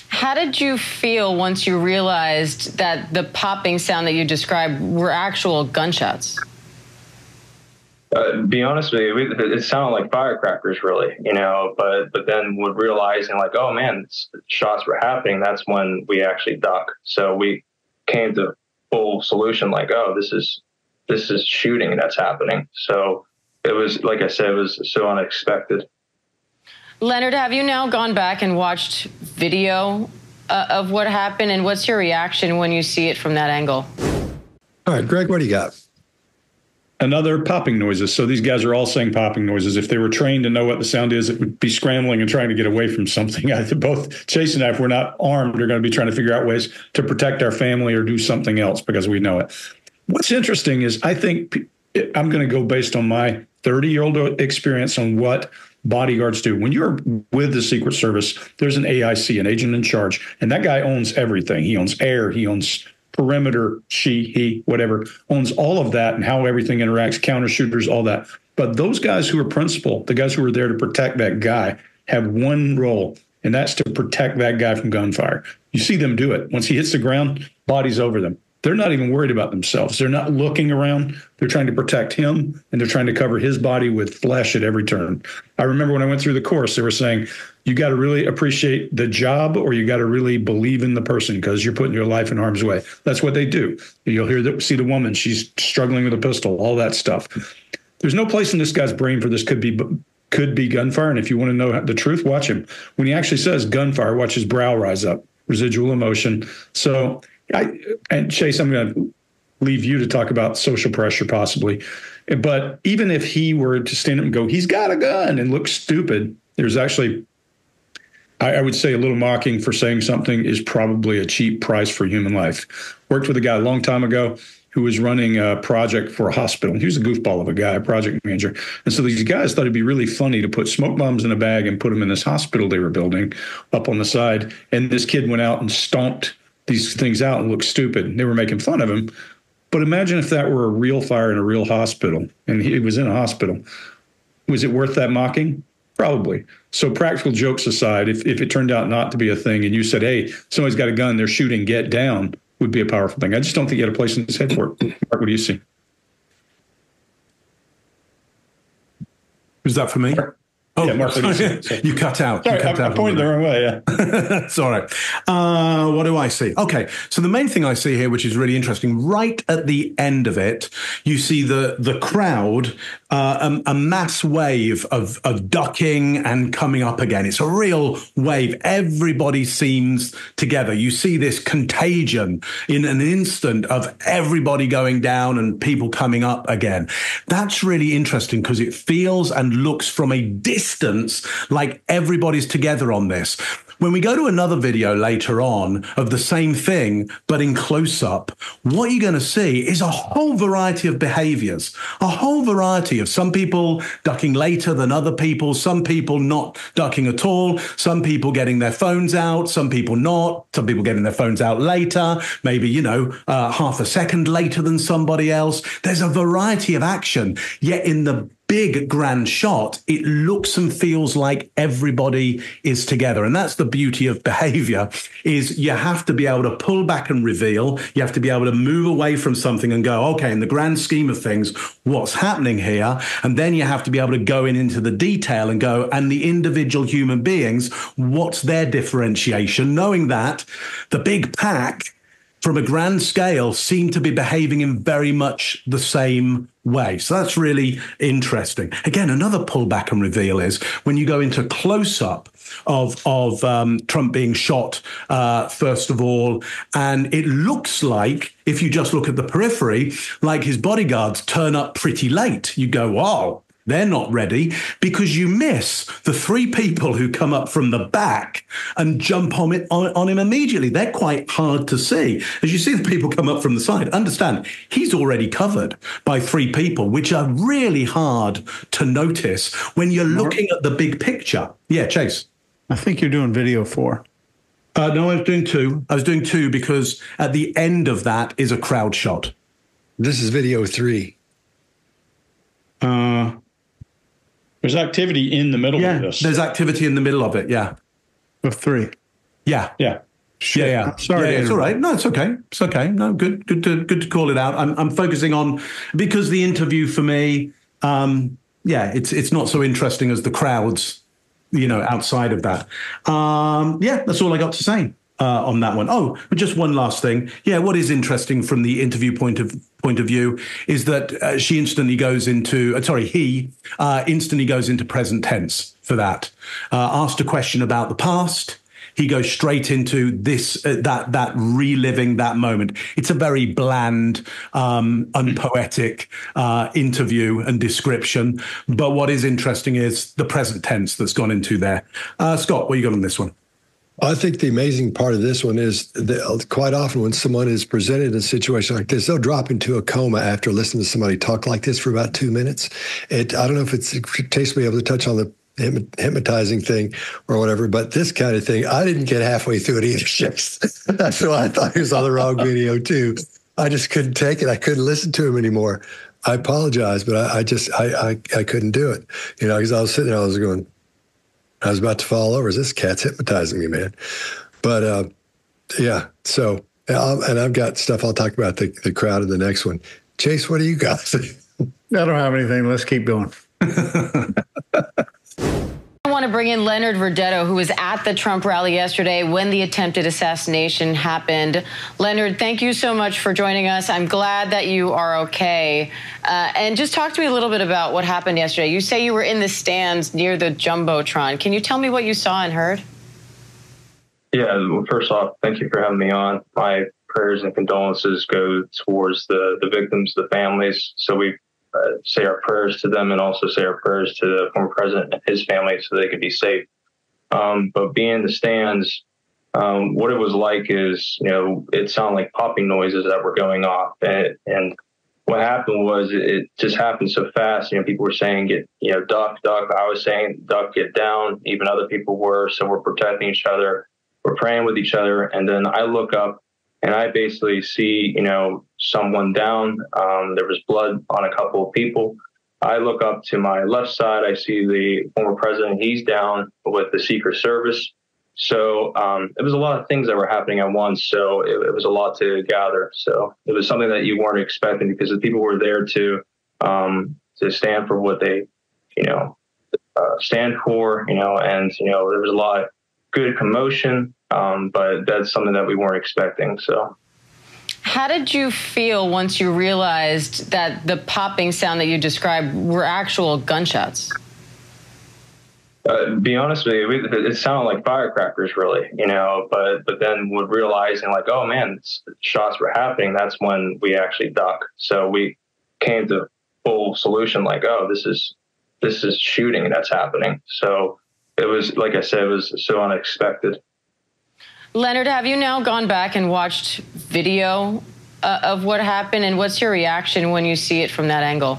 How did you feel once you realized that the popping sound that you described were actual gunshots? Uh, be honest with you, it sounded like firecrackers, really, you know. But but then would realizing like, oh man, shots were happening. That's when we actually duck. So we came to full solution, like, oh, this is this is shooting that's happening. So it was like I said, it was so unexpected. Leonard, have you now gone back and watched video uh, of what happened, and what's your reaction when you see it from that angle? All right, Greg, what do you got? Another popping noises. So these guys are all saying popping noises. If they were trained to know what the sound is, it would be scrambling and trying to get away from something. [LAUGHS] I think both Chase and I, if we're not armed, are going to be trying to figure out ways to protect our family or do something else because we know it. What's interesting is I think I'm going to go based on my 30 year old experience on what bodyguards do. When you're with the Secret Service, there's an AIC, an agent in charge, and that guy owns everything. He owns air, he owns perimeter, she, he, whatever, owns all of that and how everything interacts, counter shooters, all that. But those guys who are principal, the guys who are there to protect that guy, have one role, and that's to protect that guy from gunfire. You see them do it. Once he hits the ground, body's over them they're not even worried about themselves. They're not looking around. They're trying to protect him and they're trying to cover his body with flesh at every turn. I remember when I went through the course, they were saying, you got to really appreciate the job or you got to really believe in the person because you're putting your life in harm's way. That's what they do. You'll hear the, see the woman, she's struggling with a pistol, all that stuff. There's no place in this guy's brain for this could be could be gunfire. And if you want to know the truth, watch him. When he actually says gunfire, watch his brow rise up, residual emotion. So I, and Chase, I'm going to leave you to talk about social pressure possibly. But even if he were to stand up and go, he's got a gun and look stupid, there's actually, I, I would say, a little mocking for saying something is probably a cheap price for human life. Worked with a guy a long time ago who was running a project for a hospital. He was a goofball of a guy, a project manager. And so these guys thought it'd be really funny to put smoke bombs in a bag and put them in this hospital they were building up on the side. And this kid went out and stomped these things out and look stupid. They were making fun of him. But imagine if that were a real fire in a real hospital and he was in a hospital. Was it worth that mocking? Probably. So, practical jokes aside, if, if it turned out not to be a thing and you said, hey, somebody's got a gun, they're shooting, get down, would be a powerful thing. I just don't think you had a place in his head for it. Mark, what do you see? Is that for me? Oh, yeah, Mark, you, [LAUGHS] you cut out. Sorry, you cut I, out I pointed the wrong way. Yeah, [LAUGHS] it's all right. Uh, what do I see? Okay, so the main thing I see here, which is really interesting, right at the end of it, you see the the crowd, uh, a, a, mass wave of of ducking and coming up again. It's a real wave. Everybody seems together. You see this contagion in an instant of everybody going down and people coming up again. That's really interesting because it feels and looks from a distance distance like everybody's together on this. When we go to another video later on of the same thing, but in close up, what you're going to see is a whole variety of behaviors, a whole variety of some people ducking later than other people, some people not ducking at all, some people getting their phones out, some people not, some people getting their phones out later, maybe, you know, uh, half a second later than somebody else. There's a variety of action, yet in the big grand shot, it looks and feels like everybody is together. And that's the beauty of behavior is you have to be able to pull back and reveal. You have to be able to move away from something and go, okay, in the grand scheme of things, what's happening here? And then you have to be able to go in into the detail and go, and the individual human beings, what's their differentiation? Knowing that the big pack from a grand scale seem to be behaving in very much the same way. So that's really interesting. Again, another pullback and reveal is when you go into close up of of um, Trump being shot uh, first of all, and it looks like if you just look at the periphery, like his bodyguards turn up pretty late. You go, wow, they're not ready because you miss the three people who come up from the back and jump on, it, on, on, him immediately. They're quite hard to see. As you see the people come up from the side, understand he's already covered by three people, which are really hard to notice when you're looking at the big picture. Yeah, Chase. I think you're doing video four. Uh, no, I was doing two. I was doing two because at the end of that is a crowd shot. This is video three. Uh, there's activity in the middle yeah, of this. There's activity in the middle of it. Yeah. Of three. Yeah. Yeah. Yeah, yeah. sorry, yeah, it's all right. No, it's okay. It's okay. No, good, good to good to call it out. I'm I'm focusing on because the interview for me, um, yeah, it's it's not so interesting as the crowds, you know, outside of that. Um, yeah, that's all I got to say uh, on that one. Oh, just one last thing. Yeah, what is interesting from the interview point of point of view is that uh, she instantly goes into, uh, sorry, he uh, instantly goes into present tense for that. Uh, asked a question about the past. He goes straight into this, uh, that, that reliving that moment. It's a very bland, um, unpoetic uh, interview and description. But what is interesting is the present tense that's gone into there. Scott, what you got on this one? I think the amazing part of this one is that uh, quite often when someone is presented in a situation like this, they'll drop into a coma after listening to somebody talk like this for about two minutes. It, I don't know if it's, it takes me able to touch on the hypnotizing thing or whatever, but this kind of thing, I didn't get halfway through it either. [LAUGHS] That's why I thought he was on the wrong video too. I just couldn't take it. I couldn't listen to him anymore. I apologize, but I, I just I, I, I couldn't do it. You know, because I was sitting there, I was going, I was about to fall over. Is this cat's hypnotizing me, man. But uh, yeah, so and I've got stuff I'll talk about the, the crowd in the next one. Chase, what do you got? [LAUGHS] I don't have anything. Let's keep going. [LAUGHS] bring in Leonard Verdetto, who was at the Trump rally yesterday when the attempted assassination happened. Leonard, thank you so much for joining us. I'm glad that you are okay. Uh, and just talk to me a little bit about what happened yesterday. You say you were in the stands near the Jumbotron. Can you tell me what you saw and heard? Yeah, well, first off, thank you for having me on. My prayers and condolences go towards the, the victims, the families. So we uh, say our prayers to them and also say our prayers to the former president and his family so they could be safe. Um, but being in the stands, um, what it was like is, you know, it sounded like popping noises that were going off. And, and what happened was it, just happened so fast. You know, people were saying, get, you know, duck, duck. I was saying, duck, get down. Even other people were. So we're protecting each other. We're praying with each other. And then I look up and I basically see, you know, someone down. Um, there was blood on a couple of people. I look up to my left side. I see the former president. He's down with the Secret Service. So um, it was a lot of things that were happening at once. So it, it, was a lot to gather. So it was something that you weren't expecting because the people were there to um, to stand for what they, you know, uh, stand for. You know, and you know there was a lot good commotion, um, but that's something that we weren't expecting. So. How did you feel once you realized that the popping sound that you described were actual gunshots? Uh, be honest with you, it sounded like firecrackers, really, you know. But but then would realizing like, oh man, shots were happening. That's when we actually duck. So we came to full solution, like, oh, this is this is shooting that's happening. So it was like I said, it was so unexpected. Leonard, have you now gone back and watched video uh, of what happened, and what's your reaction when you see it from that angle?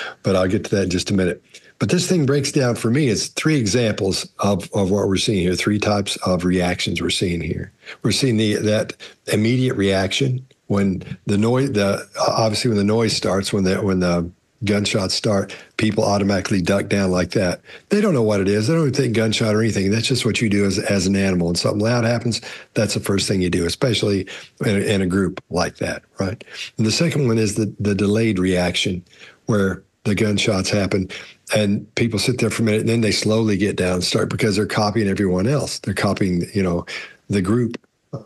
but I'll get to that in just a minute. But this thing breaks down for me. as three examples of, of what we're seeing here. Three types of reactions we're seeing here. We're seeing the that immediate reaction when the noise, the obviously when the noise starts, when the when the gunshots start, people automatically duck down like that. They don't know what it is. They don't think gunshot or anything. That's just what you do as, as an animal. And something loud happens, that's the first thing you do, especially in a, in a group like that, right? And the second one is the, the delayed reaction where the gunshots happen and people sit there for a minute and then they slowly get down and start because they're copying everyone else. They're copying, you know, the group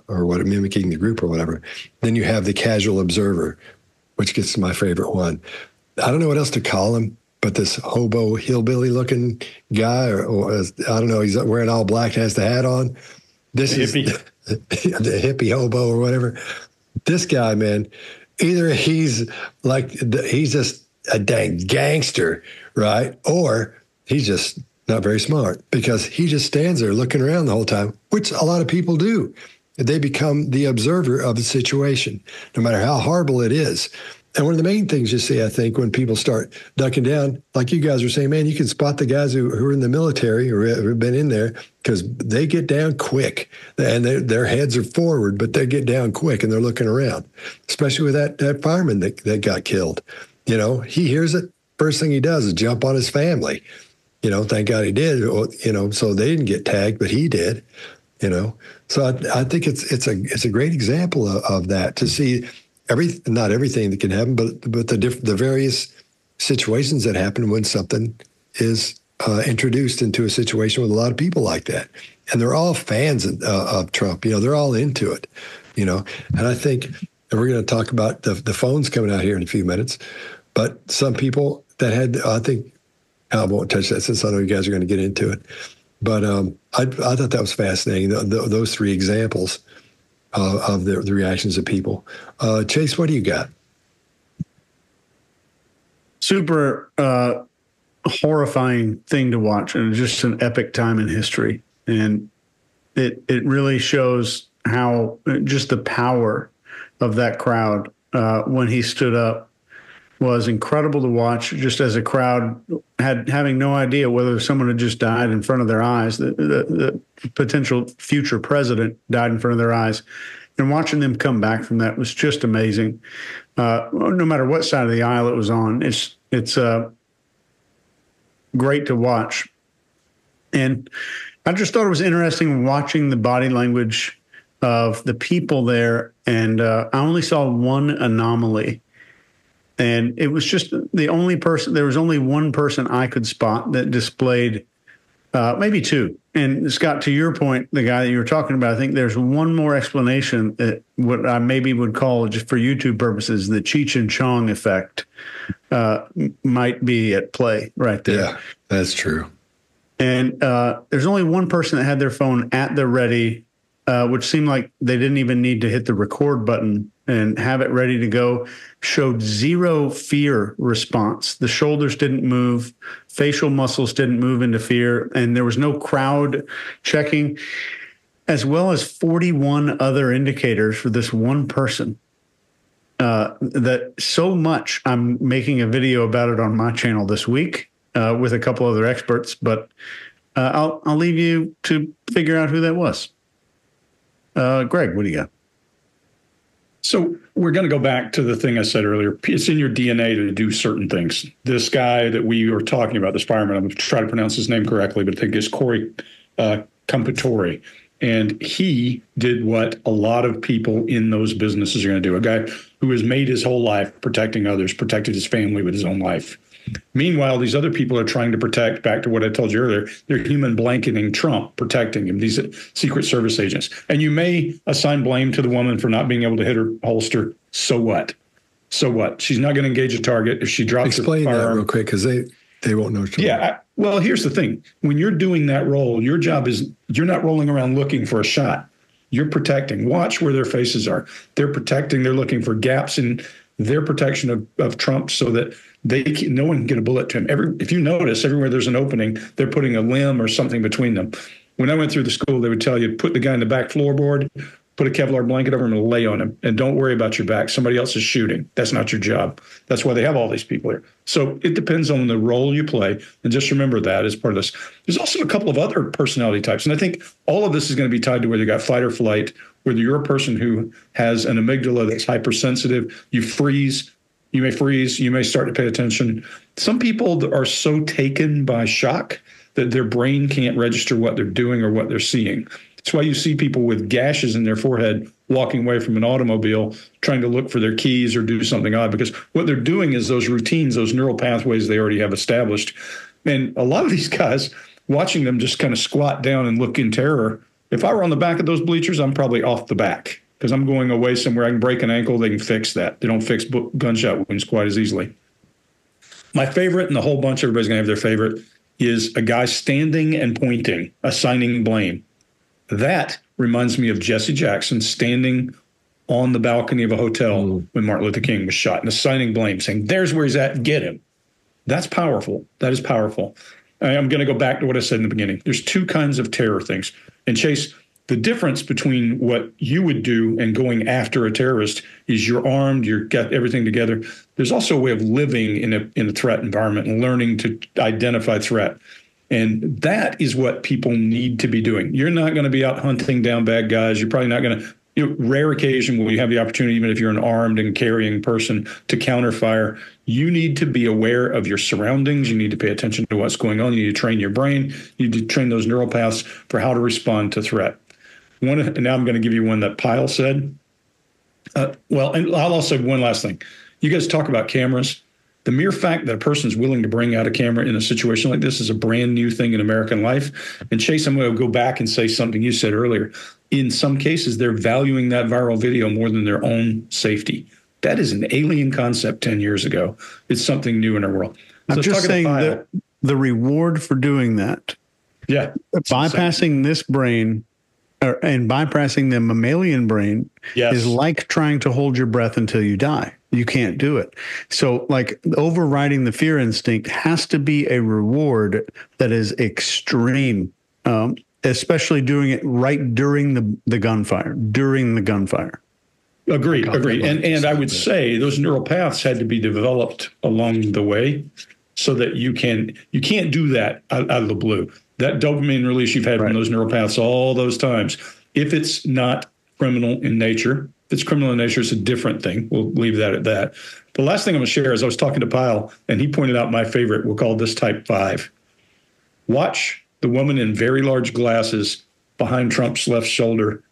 or what mimicking the group or whatever. Then you have the casual observer, which gets my favorite one I don't know what else to call him, but this hobo hillbilly looking guy, or, or I don't know, he's wearing all black, has the hat on. This the is [LAUGHS] the hippie hobo or whatever. This guy, man, either he's like he's just a dang gangster, right? Or he's just not very smart because he just stands there looking around the whole time, which a lot of people do. They become the observer of the situation, no matter how horrible it is. And one of the main things you see, I think, when people start ducking down, like you guys were saying, man, you can spot the guys who, who are in the military or have been in there because they get down quick and their heads are forward, but they get down quick and they're looking around, especially with that, that fireman that, that got killed. You know, he hears it. First thing he does is jump on his family. You know, thank God he did. You know, so they didn't get tagged, but he did. You know, so I, I think it's it's a it's a great example of, of that to see every not everything that can happen, but but the diff, the various situations that happen when something is uh, introduced into a situation with a lot of people like that, and they're all fans of, uh, of Trump. You know, they're all into it. You know, and I think, and we're going to talk about the the phones coming out here in a few minutes, but some people that had, I think, I won't touch that since I know you guys are going to get into it. But um, I, I thought that was fascinating. The, the, those three examples uh, of the, the reactions of people. Uh, Chase, what do you got? Super uh, horrifying thing to watch, and just an epic time in history. And it it really shows how just the power of that crowd uh, when he stood up was incredible to watch. Just as a crowd had having no idea whether someone had just died in front of their eyes, the, the, the potential future president died in front of their eyes, and watching them come back from that was just amazing. Uh, no matter what side of the aisle it was on, it's it's uh, great to watch. And I just thought it was interesting watching the body language of the people there. And uh, I only saw one anomaly. And it was just the only person, there was only one person I could spot that displayed, uh, maybe two. And Scott, to your point, the guy that you were talking about, I think there's one more explanation that what I maybe would call, just for YouTube purposes, the Cheech and Chong effect uh, might be at play right there. Yeah, that's true. And uh, there's only one person that had their phone at the ready, uh, which seemed like they didn't even need to hit the record button and have it ready to go. Showed zero fear response. The shoulders didn't move, facial muscles didn't move into fear, and there was no crowd checking, as well as 41 other indicators for this one person. Uh, that so much I'm making a video about it on my channel this week uh, with a couple other experts, but uh, I'll I'll leave you to figure out who that was. Uh, Greg, what do you got? So we're going to go back to the thing I said earlier. It's in your DNA to do certain things. This guy that we were talking about, this fireman, I'm going to try to pronounce his name correctly, but I think it's Corey uh. And he did what a lot of people in those businesses are going to do. A guy who has made his whole life protecting others, protected his family with his own life. Meanwhile, these other people are trying to protect, back to what I told you earlier, they're human blanketing Trump, protecting him, these Secret Service agents. And you may assign blame to the woman for not being able to hit her holster. So what? So what? She's not going to engage a target if she drops Explain her that real quick because they, they won't know. Yeah. I, well, here's the thing when you're doing that role, your job is you're not rolling around looking for a shot. You're protecting. Watch where their faces are. They're protecting. They're looking for gaps in their protection of, of Trump so that they can, no one can get a bullet to him. Every if you notice, everywhere there's an opening, they're putting a limb or something between them. When I went through the school, they would tell you put the guy in the back floorboard, put a Kevlar blanket over him, and lay on him, and don't worry about your back. Somebody else is shooting. That's not your job. That's why they have all these people here. So it depends on the role you play, and just remember that as part of this. There's also a couple of other personality types, and I think all of this is going to be tied to whether you got fight or flight, whether you're a person who has an amygdala that's hypersensitive, you freeze you may freeze, you may start to pay attention. Some people are so taken by shock that their brain can't register what they're doing or what they're seeing. That's why you see people with gashes in their forehead walking away from an automobile trying to look for their keys or do something odd because what they're doing is those routines, those neural pathways they already have established. And a lot of these guys, watching them just kind of squat down and look in terror, if I were on the back of those bleachers, I'm probably off the back because I'm going away somewhere. I can break an ankle. They can fix that. They don't fix gunshot wounds quite as easily. My favorite, and the whole bunch, everybody's going to have their favorite, is a guy standing and pointing, assigning blame. That reminds me of Jesse Jackson standing on the balcony of a hotel mm. when Martin Luther King was shot and assigning blame, saying, There's where he's at, get him. That's powerful. That is powerful. I'm going to go back to what I said in the beginning. There's two kinds of terror things. And Chase, the difference between what you would do and going after a terrorist is you're armed, you've got everything together. There's also a way of living in a in a threat environment and learning to identify threat. And that is what people need to be doing. You're not going to be out hunting down bad guys. You're probably not going to you know, rare occasion will you have the opportunity, even if you're an armed and carrying person, to counterfire. You need to be aware of your surroundings. You need to pay attention to what's going on. You need to train your brain. You need to train those neural paths for how to respond to threat. One, and now I'm going to give you one that Pyle said. Uh, well, and I'll also one last thing. You guys talk about cameras. The mere fact that a person is willing to bring out a camera in a situation like this is a brand new thing in American life. And Chase, I'm going to go back and say something you said earlier. In some cases, they're valuing that viral video more than their own safety. That is an alien concept 10 years ago. It's something new in our world. So I'm just saying that the reward for doing that, yeah, bypassing this brain or, and bypassing the mammalian brain yes. is like trying to hold your breath until you die. You can't do it. So, like overriding the fear instinct has to be a reward that is extreme. Um, especially doing it right during the, the gunfire, during the gunfire. Agreed, agreed. And and I would say those neural paths had to be developed along the way so that you can you can't do that out, out of the blue. That dopamine release you've had right. from those neural paths all those times, if it's not criminal in nature, if it's criminal in nature, it's a different thing. We'll leave that at that. The last thing I'm going to share is I was talking to Pyle, and he pointed out my favorite. We'll call this type five. Watch the woman in very large glasses behind Trump's left shoulder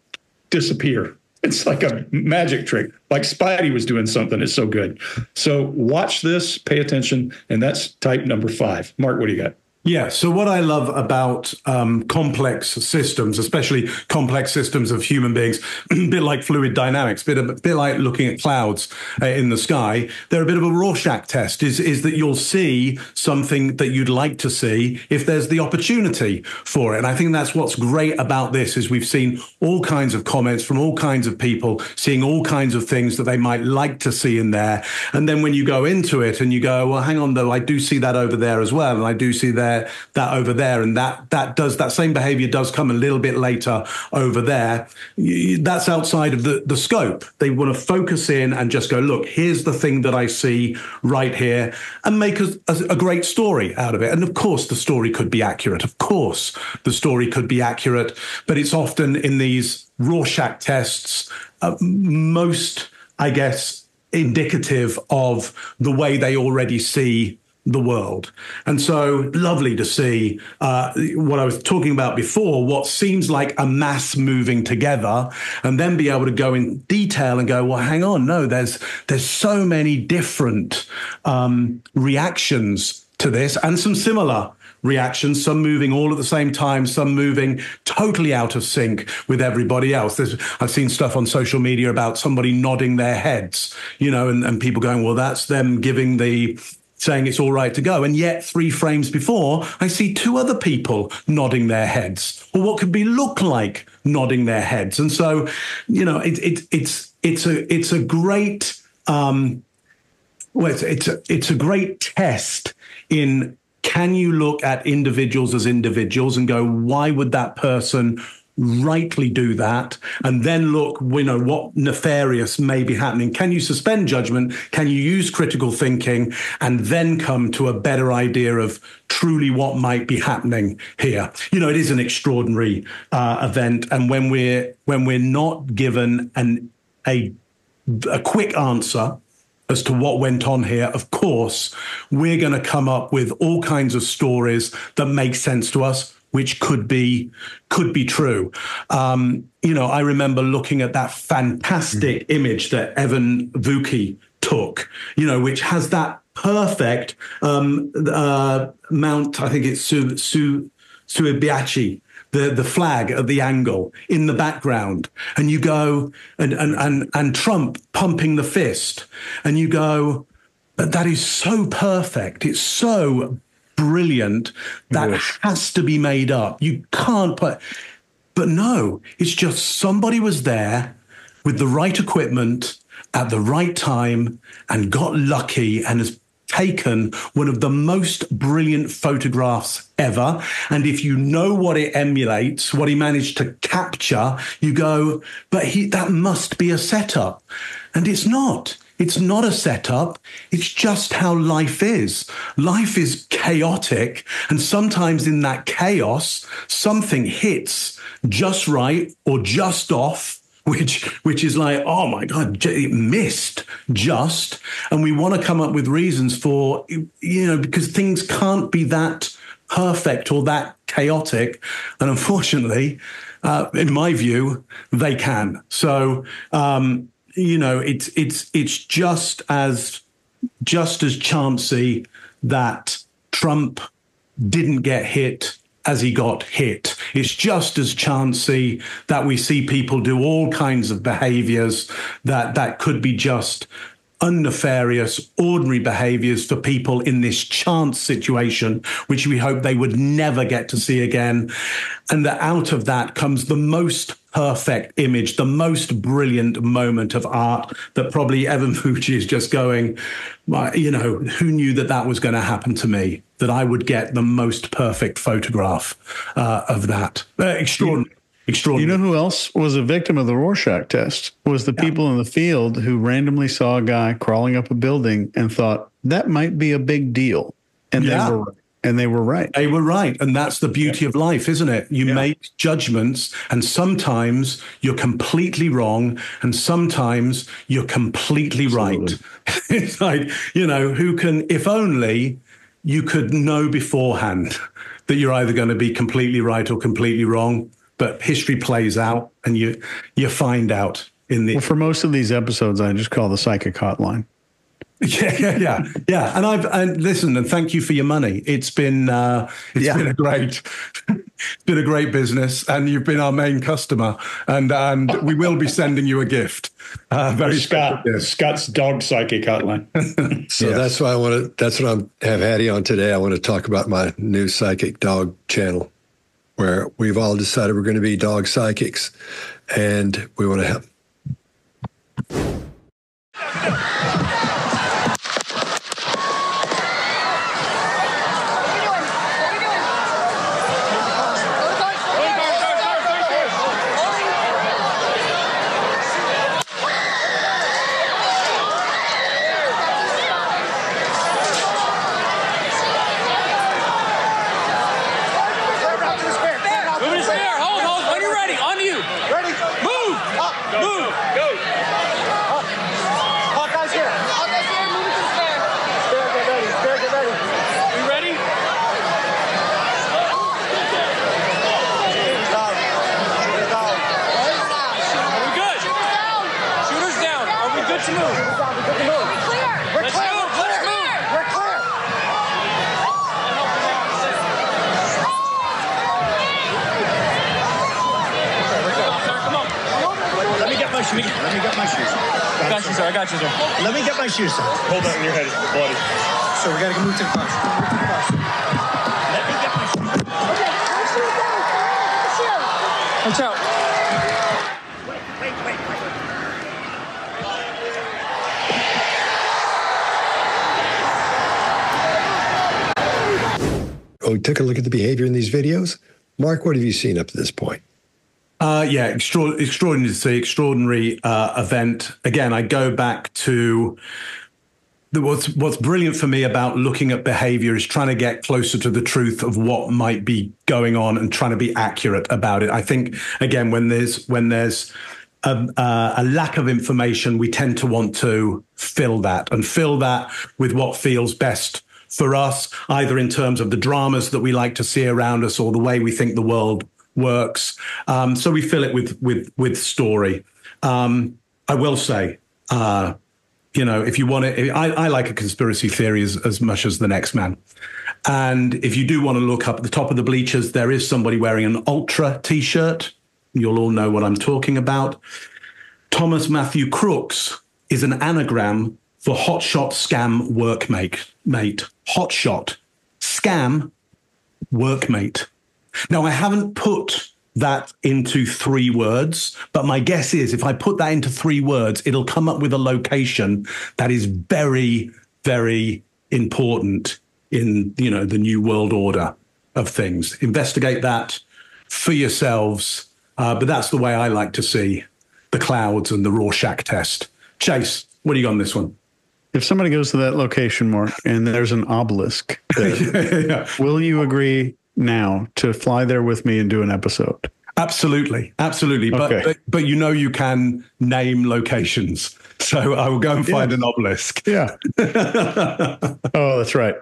disappear it's like a magic trick. Like Spidey was doing something. It's so good. So watch this, pay attention, and that's type number five. Mark, what do you got? Yeah. So what I love about um, complex systems, especially complex systems of human beings, a [CLEARS THROAT] bit like fluid dynamics, bit, a bit like looking at clouds uh, in the sky, they're a bit of a Rorschach test. Is is that you'll see something that you'd like to see if there's the opportunity for it. And I think that's what's great about this is we've seen all kinds of comments from all kinds of people seeing all kinds of things that they might like to see in there. And then when you go into it and you go, well, hang on though, I do see that over there as well, and I do see there there, that over there, and that that does that same behavior does come a little bit later over there. That's outside of the the scope. They want to focus in and just go, look, here's the thing that I see right here, and make a, a, great story out of it. And of course, the story could be accurate. Of course, the story could be accurate, but it's often in these Rorschach tests uh, most, I guess, indicative of the way they already see the world. And so lovely to see uh, what I was talking about before, what seems like a mass moving together, and then be able to go in detail and go, well, hang on, no, there's there's so many different um, reactions to this and some similar reactions, some moving all at the same time, some moving totally out of sync with everybody else. There's, I've seen stuff on social media about somebody nodding their heads, you know, and, and people going, well, that's them giving the saying it's all right to go. And yet, three frames before, I see two other people nodding their heads, or what could be look like nodding their heads. And so, you know, it, it, it's it's a it's a great um, well, it's it's a, it's a great test in can you look at individuals as individuals and go, why would that person rightly do that and then look you know what nefarious may be happening. Can you suspend judgment? Can you use critical thinking and then come to a better idea of truly what might be happening here? You know it is an extraordinary uh, event. And when we're when we're not given an a a quick answer as to what went on here, of course, we're going to come up with all kinds of stories that make sense to us which could be could be true. Um, you know, I remember looking at that fantastic mm-hmm. image that Evan Vucci took. You know, which has that perfect um, uh, Mount. I think it's Su Su Suribachi the the flag at the angle in the background, and you go and and and and Trump pumping the fist, and you go, but that is so perfect. It's so brilliant that yes. has to be made up. You can't put, but no, it's just somebody was there with the right equipment at the right time and got lucky and has taken one of the most brilliant photographs ever. And if you know what it emulates, what he managed to capture, you go, but he, that must be a setup. And it's not. It's not a setup. It's just how life is. Life is chaotic. And sometimes in that chaos, something hits just right or just off which which is like oh my god it missed just and we want to come up with reasons for you know because things can't be that perfect or that chaotic and unfortunately uh, in my view they can so um, you know, it's it's it's just as just as chancy that Trump didn't get hit as he got hit. It's just as chancy that we see people do all kinds of behaviors that that could be just unnefarious, ordinary behaviors for people in this chance situation, which we hope they would never get to see again. And that out of that comes the most perfect image, the most brilliant moment of art that probably Evan [LAUGHS] Vucci is just going, you know, who knew that that was going to happen to me? That I would get the most perfect photograph uh, of that. Uh, extraordinary. Extraordinary. You know who else was a victim of the Rorschach test? Was the people in the field who randomly saw a guy crawling up a building and thought that might be a big deal, and Yeah. they were and they were right. They were right. And that's the beauty of life, isn't it? You make judgments, and sometimes you're completely wrong, and sometimes you're completely right. [LAUGHS] it's like, you know, who can, if only you could know beforehand that you're either going to be completely right or completely wrong. But history plays out, and you you find out in the Well, for most of these episodes, I just call the psychic hotline. [LAUGHS] Yeah, yeah, yeah, yeah. And I've and listen and thank you for your money. It's been uh, it's been a great it's [LAUGHS] been a great business, and you've been our main customer, and and we will be sending you a gift. Uh, very Scott, gift. Scott's dog psychic hotline. [LAUGHS] So that's why I want to. That's what I'm have Hattie on today. I want to talk about my new psychic dog channel, where we've all decided we're going to be dog psychics, and we want to have. Moving to spare. Hold, hold. When you're ready. On you. Ready. Move. Up. Move. Go. Hawkeye's here. Hawkeye's here. Moving to spare. Spare, get ready. Spare, get ready. You ready? Are we good? Shooters down. Are we good to move? We're clear. Let's move. Let's move. We're clear. Come on. Let me get. Let me get my shoes. I got you, sir. I got you, sir. Let me get my shoes. Sir. Hold on, your head is bloody. So we gotta move to the bus. Move to the bus. Let me get my shoes. Okay, watch out. Wait, wait, wait, wait. Oh, took a look at the behavior in these videos. Mark, what have you seen up to this point? Uh, yeah, extra- extraordinary extraordinary uh, event. Again, I go back to the, what's what's brilliant for me about looking at behavior is trying to get closer to the truth of what might be going on and trying to be accurate about it. I think again when there's when there's a, uh, a lack of information, we tend to want to fill that and fill that with what feels best for us, either in terms of the dramas that we like to see around us or the way we think the world works. Um, so we fill it with with with story. Um, I will say, uh, you know, if you want to, I, I like a conspiracy theory as, as much as the next man. And if you do want to look up at the top of the bleachers, there is somebody wearing an Ultra t-shirt. You'll all know what I'm talking about. Thomas Matthew Crooks is an anagram for hotshot scam workmate. Mate, hotshot scam workmate. Now, I haven't put that into three words, but my guess is if I put that into three words, it'll come up with a location that is very, very important in you know the new world order of things. Investigate that for yourselves. Uh, but that's the way I like to see the clouds and the Rorschach test. Chase, what do you got on this one? If somebody goes to that location, Mark, and there's an obelisk, there, [LAUGHS] will you agree now to fly there with me and do an episode? Absolutely, absolutely. But, Okay. but but you know you can name locations, so [LAUGHS] I will go and find an obelisk. Yeah. [LAUGHS] oh, that's right.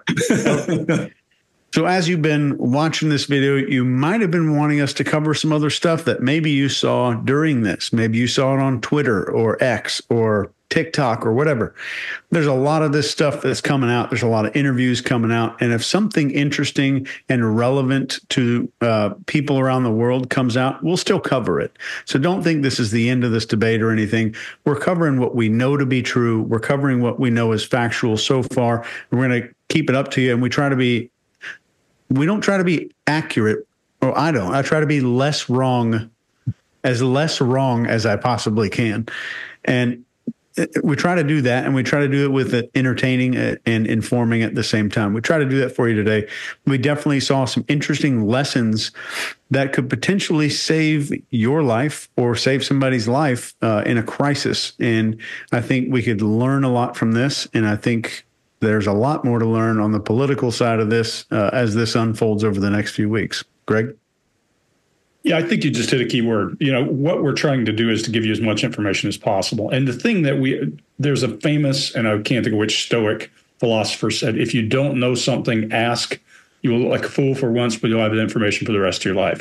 So, as you've been watching this video, you might have been wanting us to cover some other stuff that maybe you saw during this. Maybe you saw it on Twitter or X or TikTok or whatever. There's a lot of this stuff that's coming out. There's a lot of interviews coming out. And if something interesting and relevant to uh, people around the world comes out, we'll still cover it. So don't think this is the end of this debate or anything. We're covering what we know to be true. We're covering what we know is factual so far. We're going to keep it up to you. And we try to be we don't try to be accurate, or I don't. I try to be less wrong as less wrong as I possibly can. And we try to do that and we try to do it with it entertaining and informing at the same time. We try to do that for you today. We definitely saw some interesting lessons that could potentially save your life or save somebody's life uh, in a crisis. And I think we could learn a lot from this. And I think there's a lot more to learn on the political side of this uh, as this unfolds over the next few weeks. Greg? Yeah, I think you just hit a key word. You know, what we're trying to do is to give you as much information as possible. And the thing that we, there's a famous, and I can't think of which Stoic philosopher said, if you don't know something, ask. You will look like a fool for once, but you'll have the information for the rest of your life.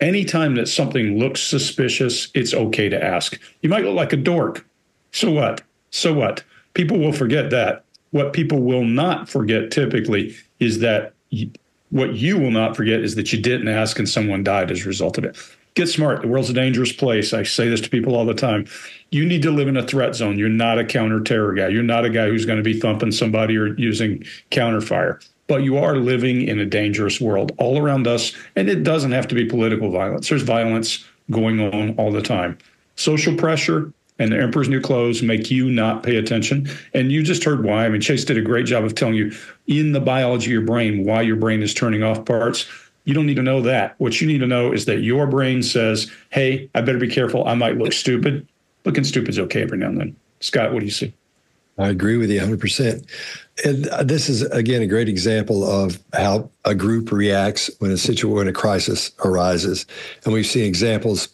Anytime that something looks suspicious, it's okay to ask. You might look like a dork. So what? So what? People will forget that. What people will not forget typically is that what you will not forget is that you didn't ask and someone died as a result of it. Get smart. The world's a dangerous place. I say this to people all the time. You need to live in a threat zone. You're not a counter terror guy. You're not a guy who's going to be thumping somebody or using counterfire. But you are living in a dangerous world all around us. And it doesn't have to be political violence. There's violence going on all the time. Social pressure, and the emperor's new clothes make you not pay attention. And you just heard why. I mean, Chase did a great job of telling you in the biology of your brain why your brain is turning off parts. You don't need to know that. What you need to know is that your brain says, hey, I better be careful. I might look stupid. Looking stupid's okay every now and then. Scott, what do you see? I agree with you 100%. And this is, again, a great example of how a group reacts when a situation, when a crisis arises. And we've seen examples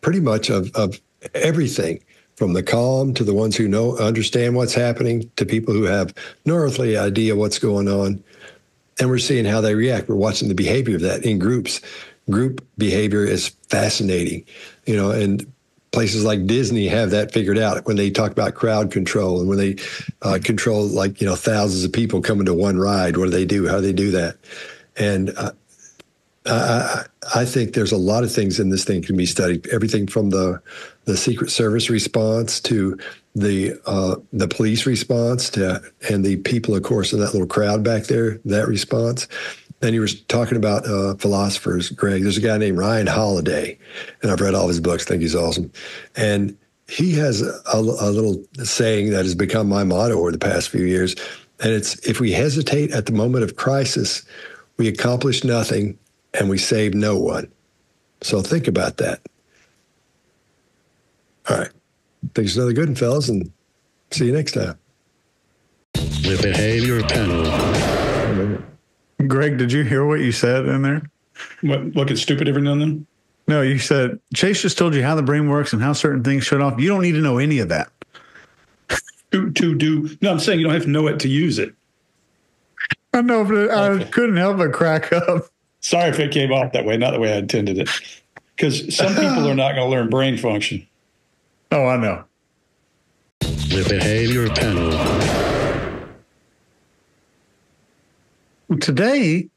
pretty much of, of everything from the calm to the ones who know understand what's happening to people who have no earthly idea what's going on. And we're seeing how they react. We're watching the behavior of that in groups. Group behavior is fascinating you know and places like disney have that figured out. When they talk about crowd control and when they uh, control like you know thousands of people coming to one ride what do they do? How do they do that? And uh, I, I think there's a lot of things in this thing can be studied. Everything from the the Secret Service response to the uh, the police response to and the people, of course, in that little crowd back there. That response. And you were talking about uh, philosophers, Greg. There's a guy named Ryan Holiday, and I've read all his books. I think he's awesome. And he has a, a little saying that has become my motto over the past few years. And it's if we hesitate at the moment of crisis, we accomplish nothing and we save no one. So think about that. All right. Thanks another good one, fellas, and see you next time. The behavior panel. Greg, did you hear what you said in there? What, looking stupid every now and then? No, you said Chase just told you how the brain works and how certain things shut off. You don't need to know any of that. [LAUGHS] to, to do, no, I'm saying you don't have to know it to use it. I know, but I couldn't help but crack up. Sorry if it came off that way, not the way I intended it. Because some people are not going to learn brain function. Oh, I know. The behavior panel. Today,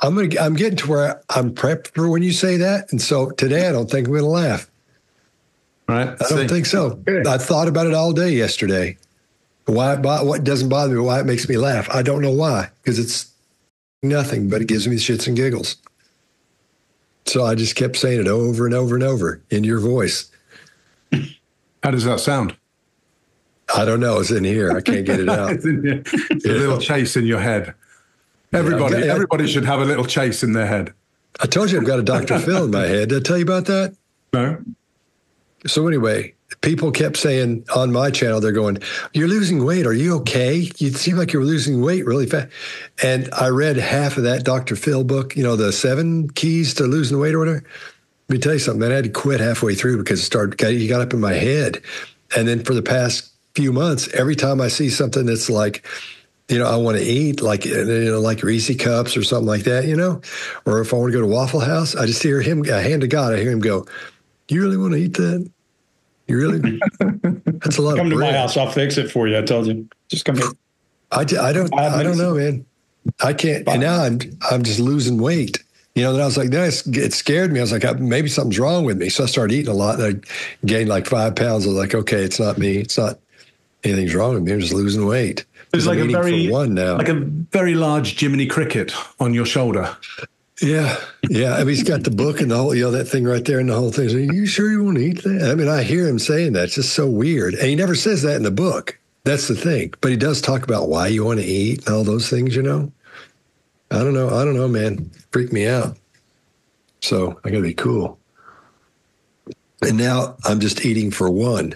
I'm gonna. I'm getting to where I'm prepped for when you say that, and so today I don't think I'm gonna laugh. Right? I don't think so. I thought about it all day yesterday. Why? What doesn't bother me? Why it makes me laugh? I don't know why. Because it's nothing, but it gives me shits and giggles. So I just kept saying it over and over and over in your voice. [CLEARS THROAT] How does that sound? I don't know. It's in here. I can't get it out. [LAUGHS] it's, it's a little chase in your head. Everybody, yeah, got, everybody should have a little chase in their head. I told you I've got a Dr. Phil in my head. Did I tell you about that? [LAUGHS] No. So anyway, people kept saying on my channel, they're going, You're losing weight. Are you okay? You seem like you're losing weight really fast. And I read half of that Dr. Phil book, you know, the seven keys to losing weight or whatever. Let me tell you something, man. I had to quit halfway through because it started, he got up in my head. And then for the past few months, every time I see something that's like, you know, I want to eat like you know, like Reese cups or something like that, you know, or if I want to go to Waffle House, I just hear him, a hand to God, I hear him go, "You really want to eat that?" You really? [LAUGHS] That's a lot. Come to my house. I'll fix it for you. I told you. Just come here. I, I don't. I don't know, man. I can't. And now I'm I'm just losing weight. You know, then I was like, then it scared me. I was like, maybe something's wrong with me. So I started eating a lot. And I gained like five pounds. I was like, okay, it's not me. It's not anything's wrong with me. I'm just losing weight. There's like I'm a very one now. like a very large Jiminy Cricket on your shoulder. Yeah, yeah. I mean, he's got the book and the whole, you know, that thing right there and the whole thing. So, you sure you want to eat that? I mean, I hear him saying that. It's just so weird. And he never says that in the book. That's the thing. But he does talk about why you want to eat and all those things, you know? I don't know. I don't know, man. Freak me out. So I got to be cool. And now I'm just eating for one.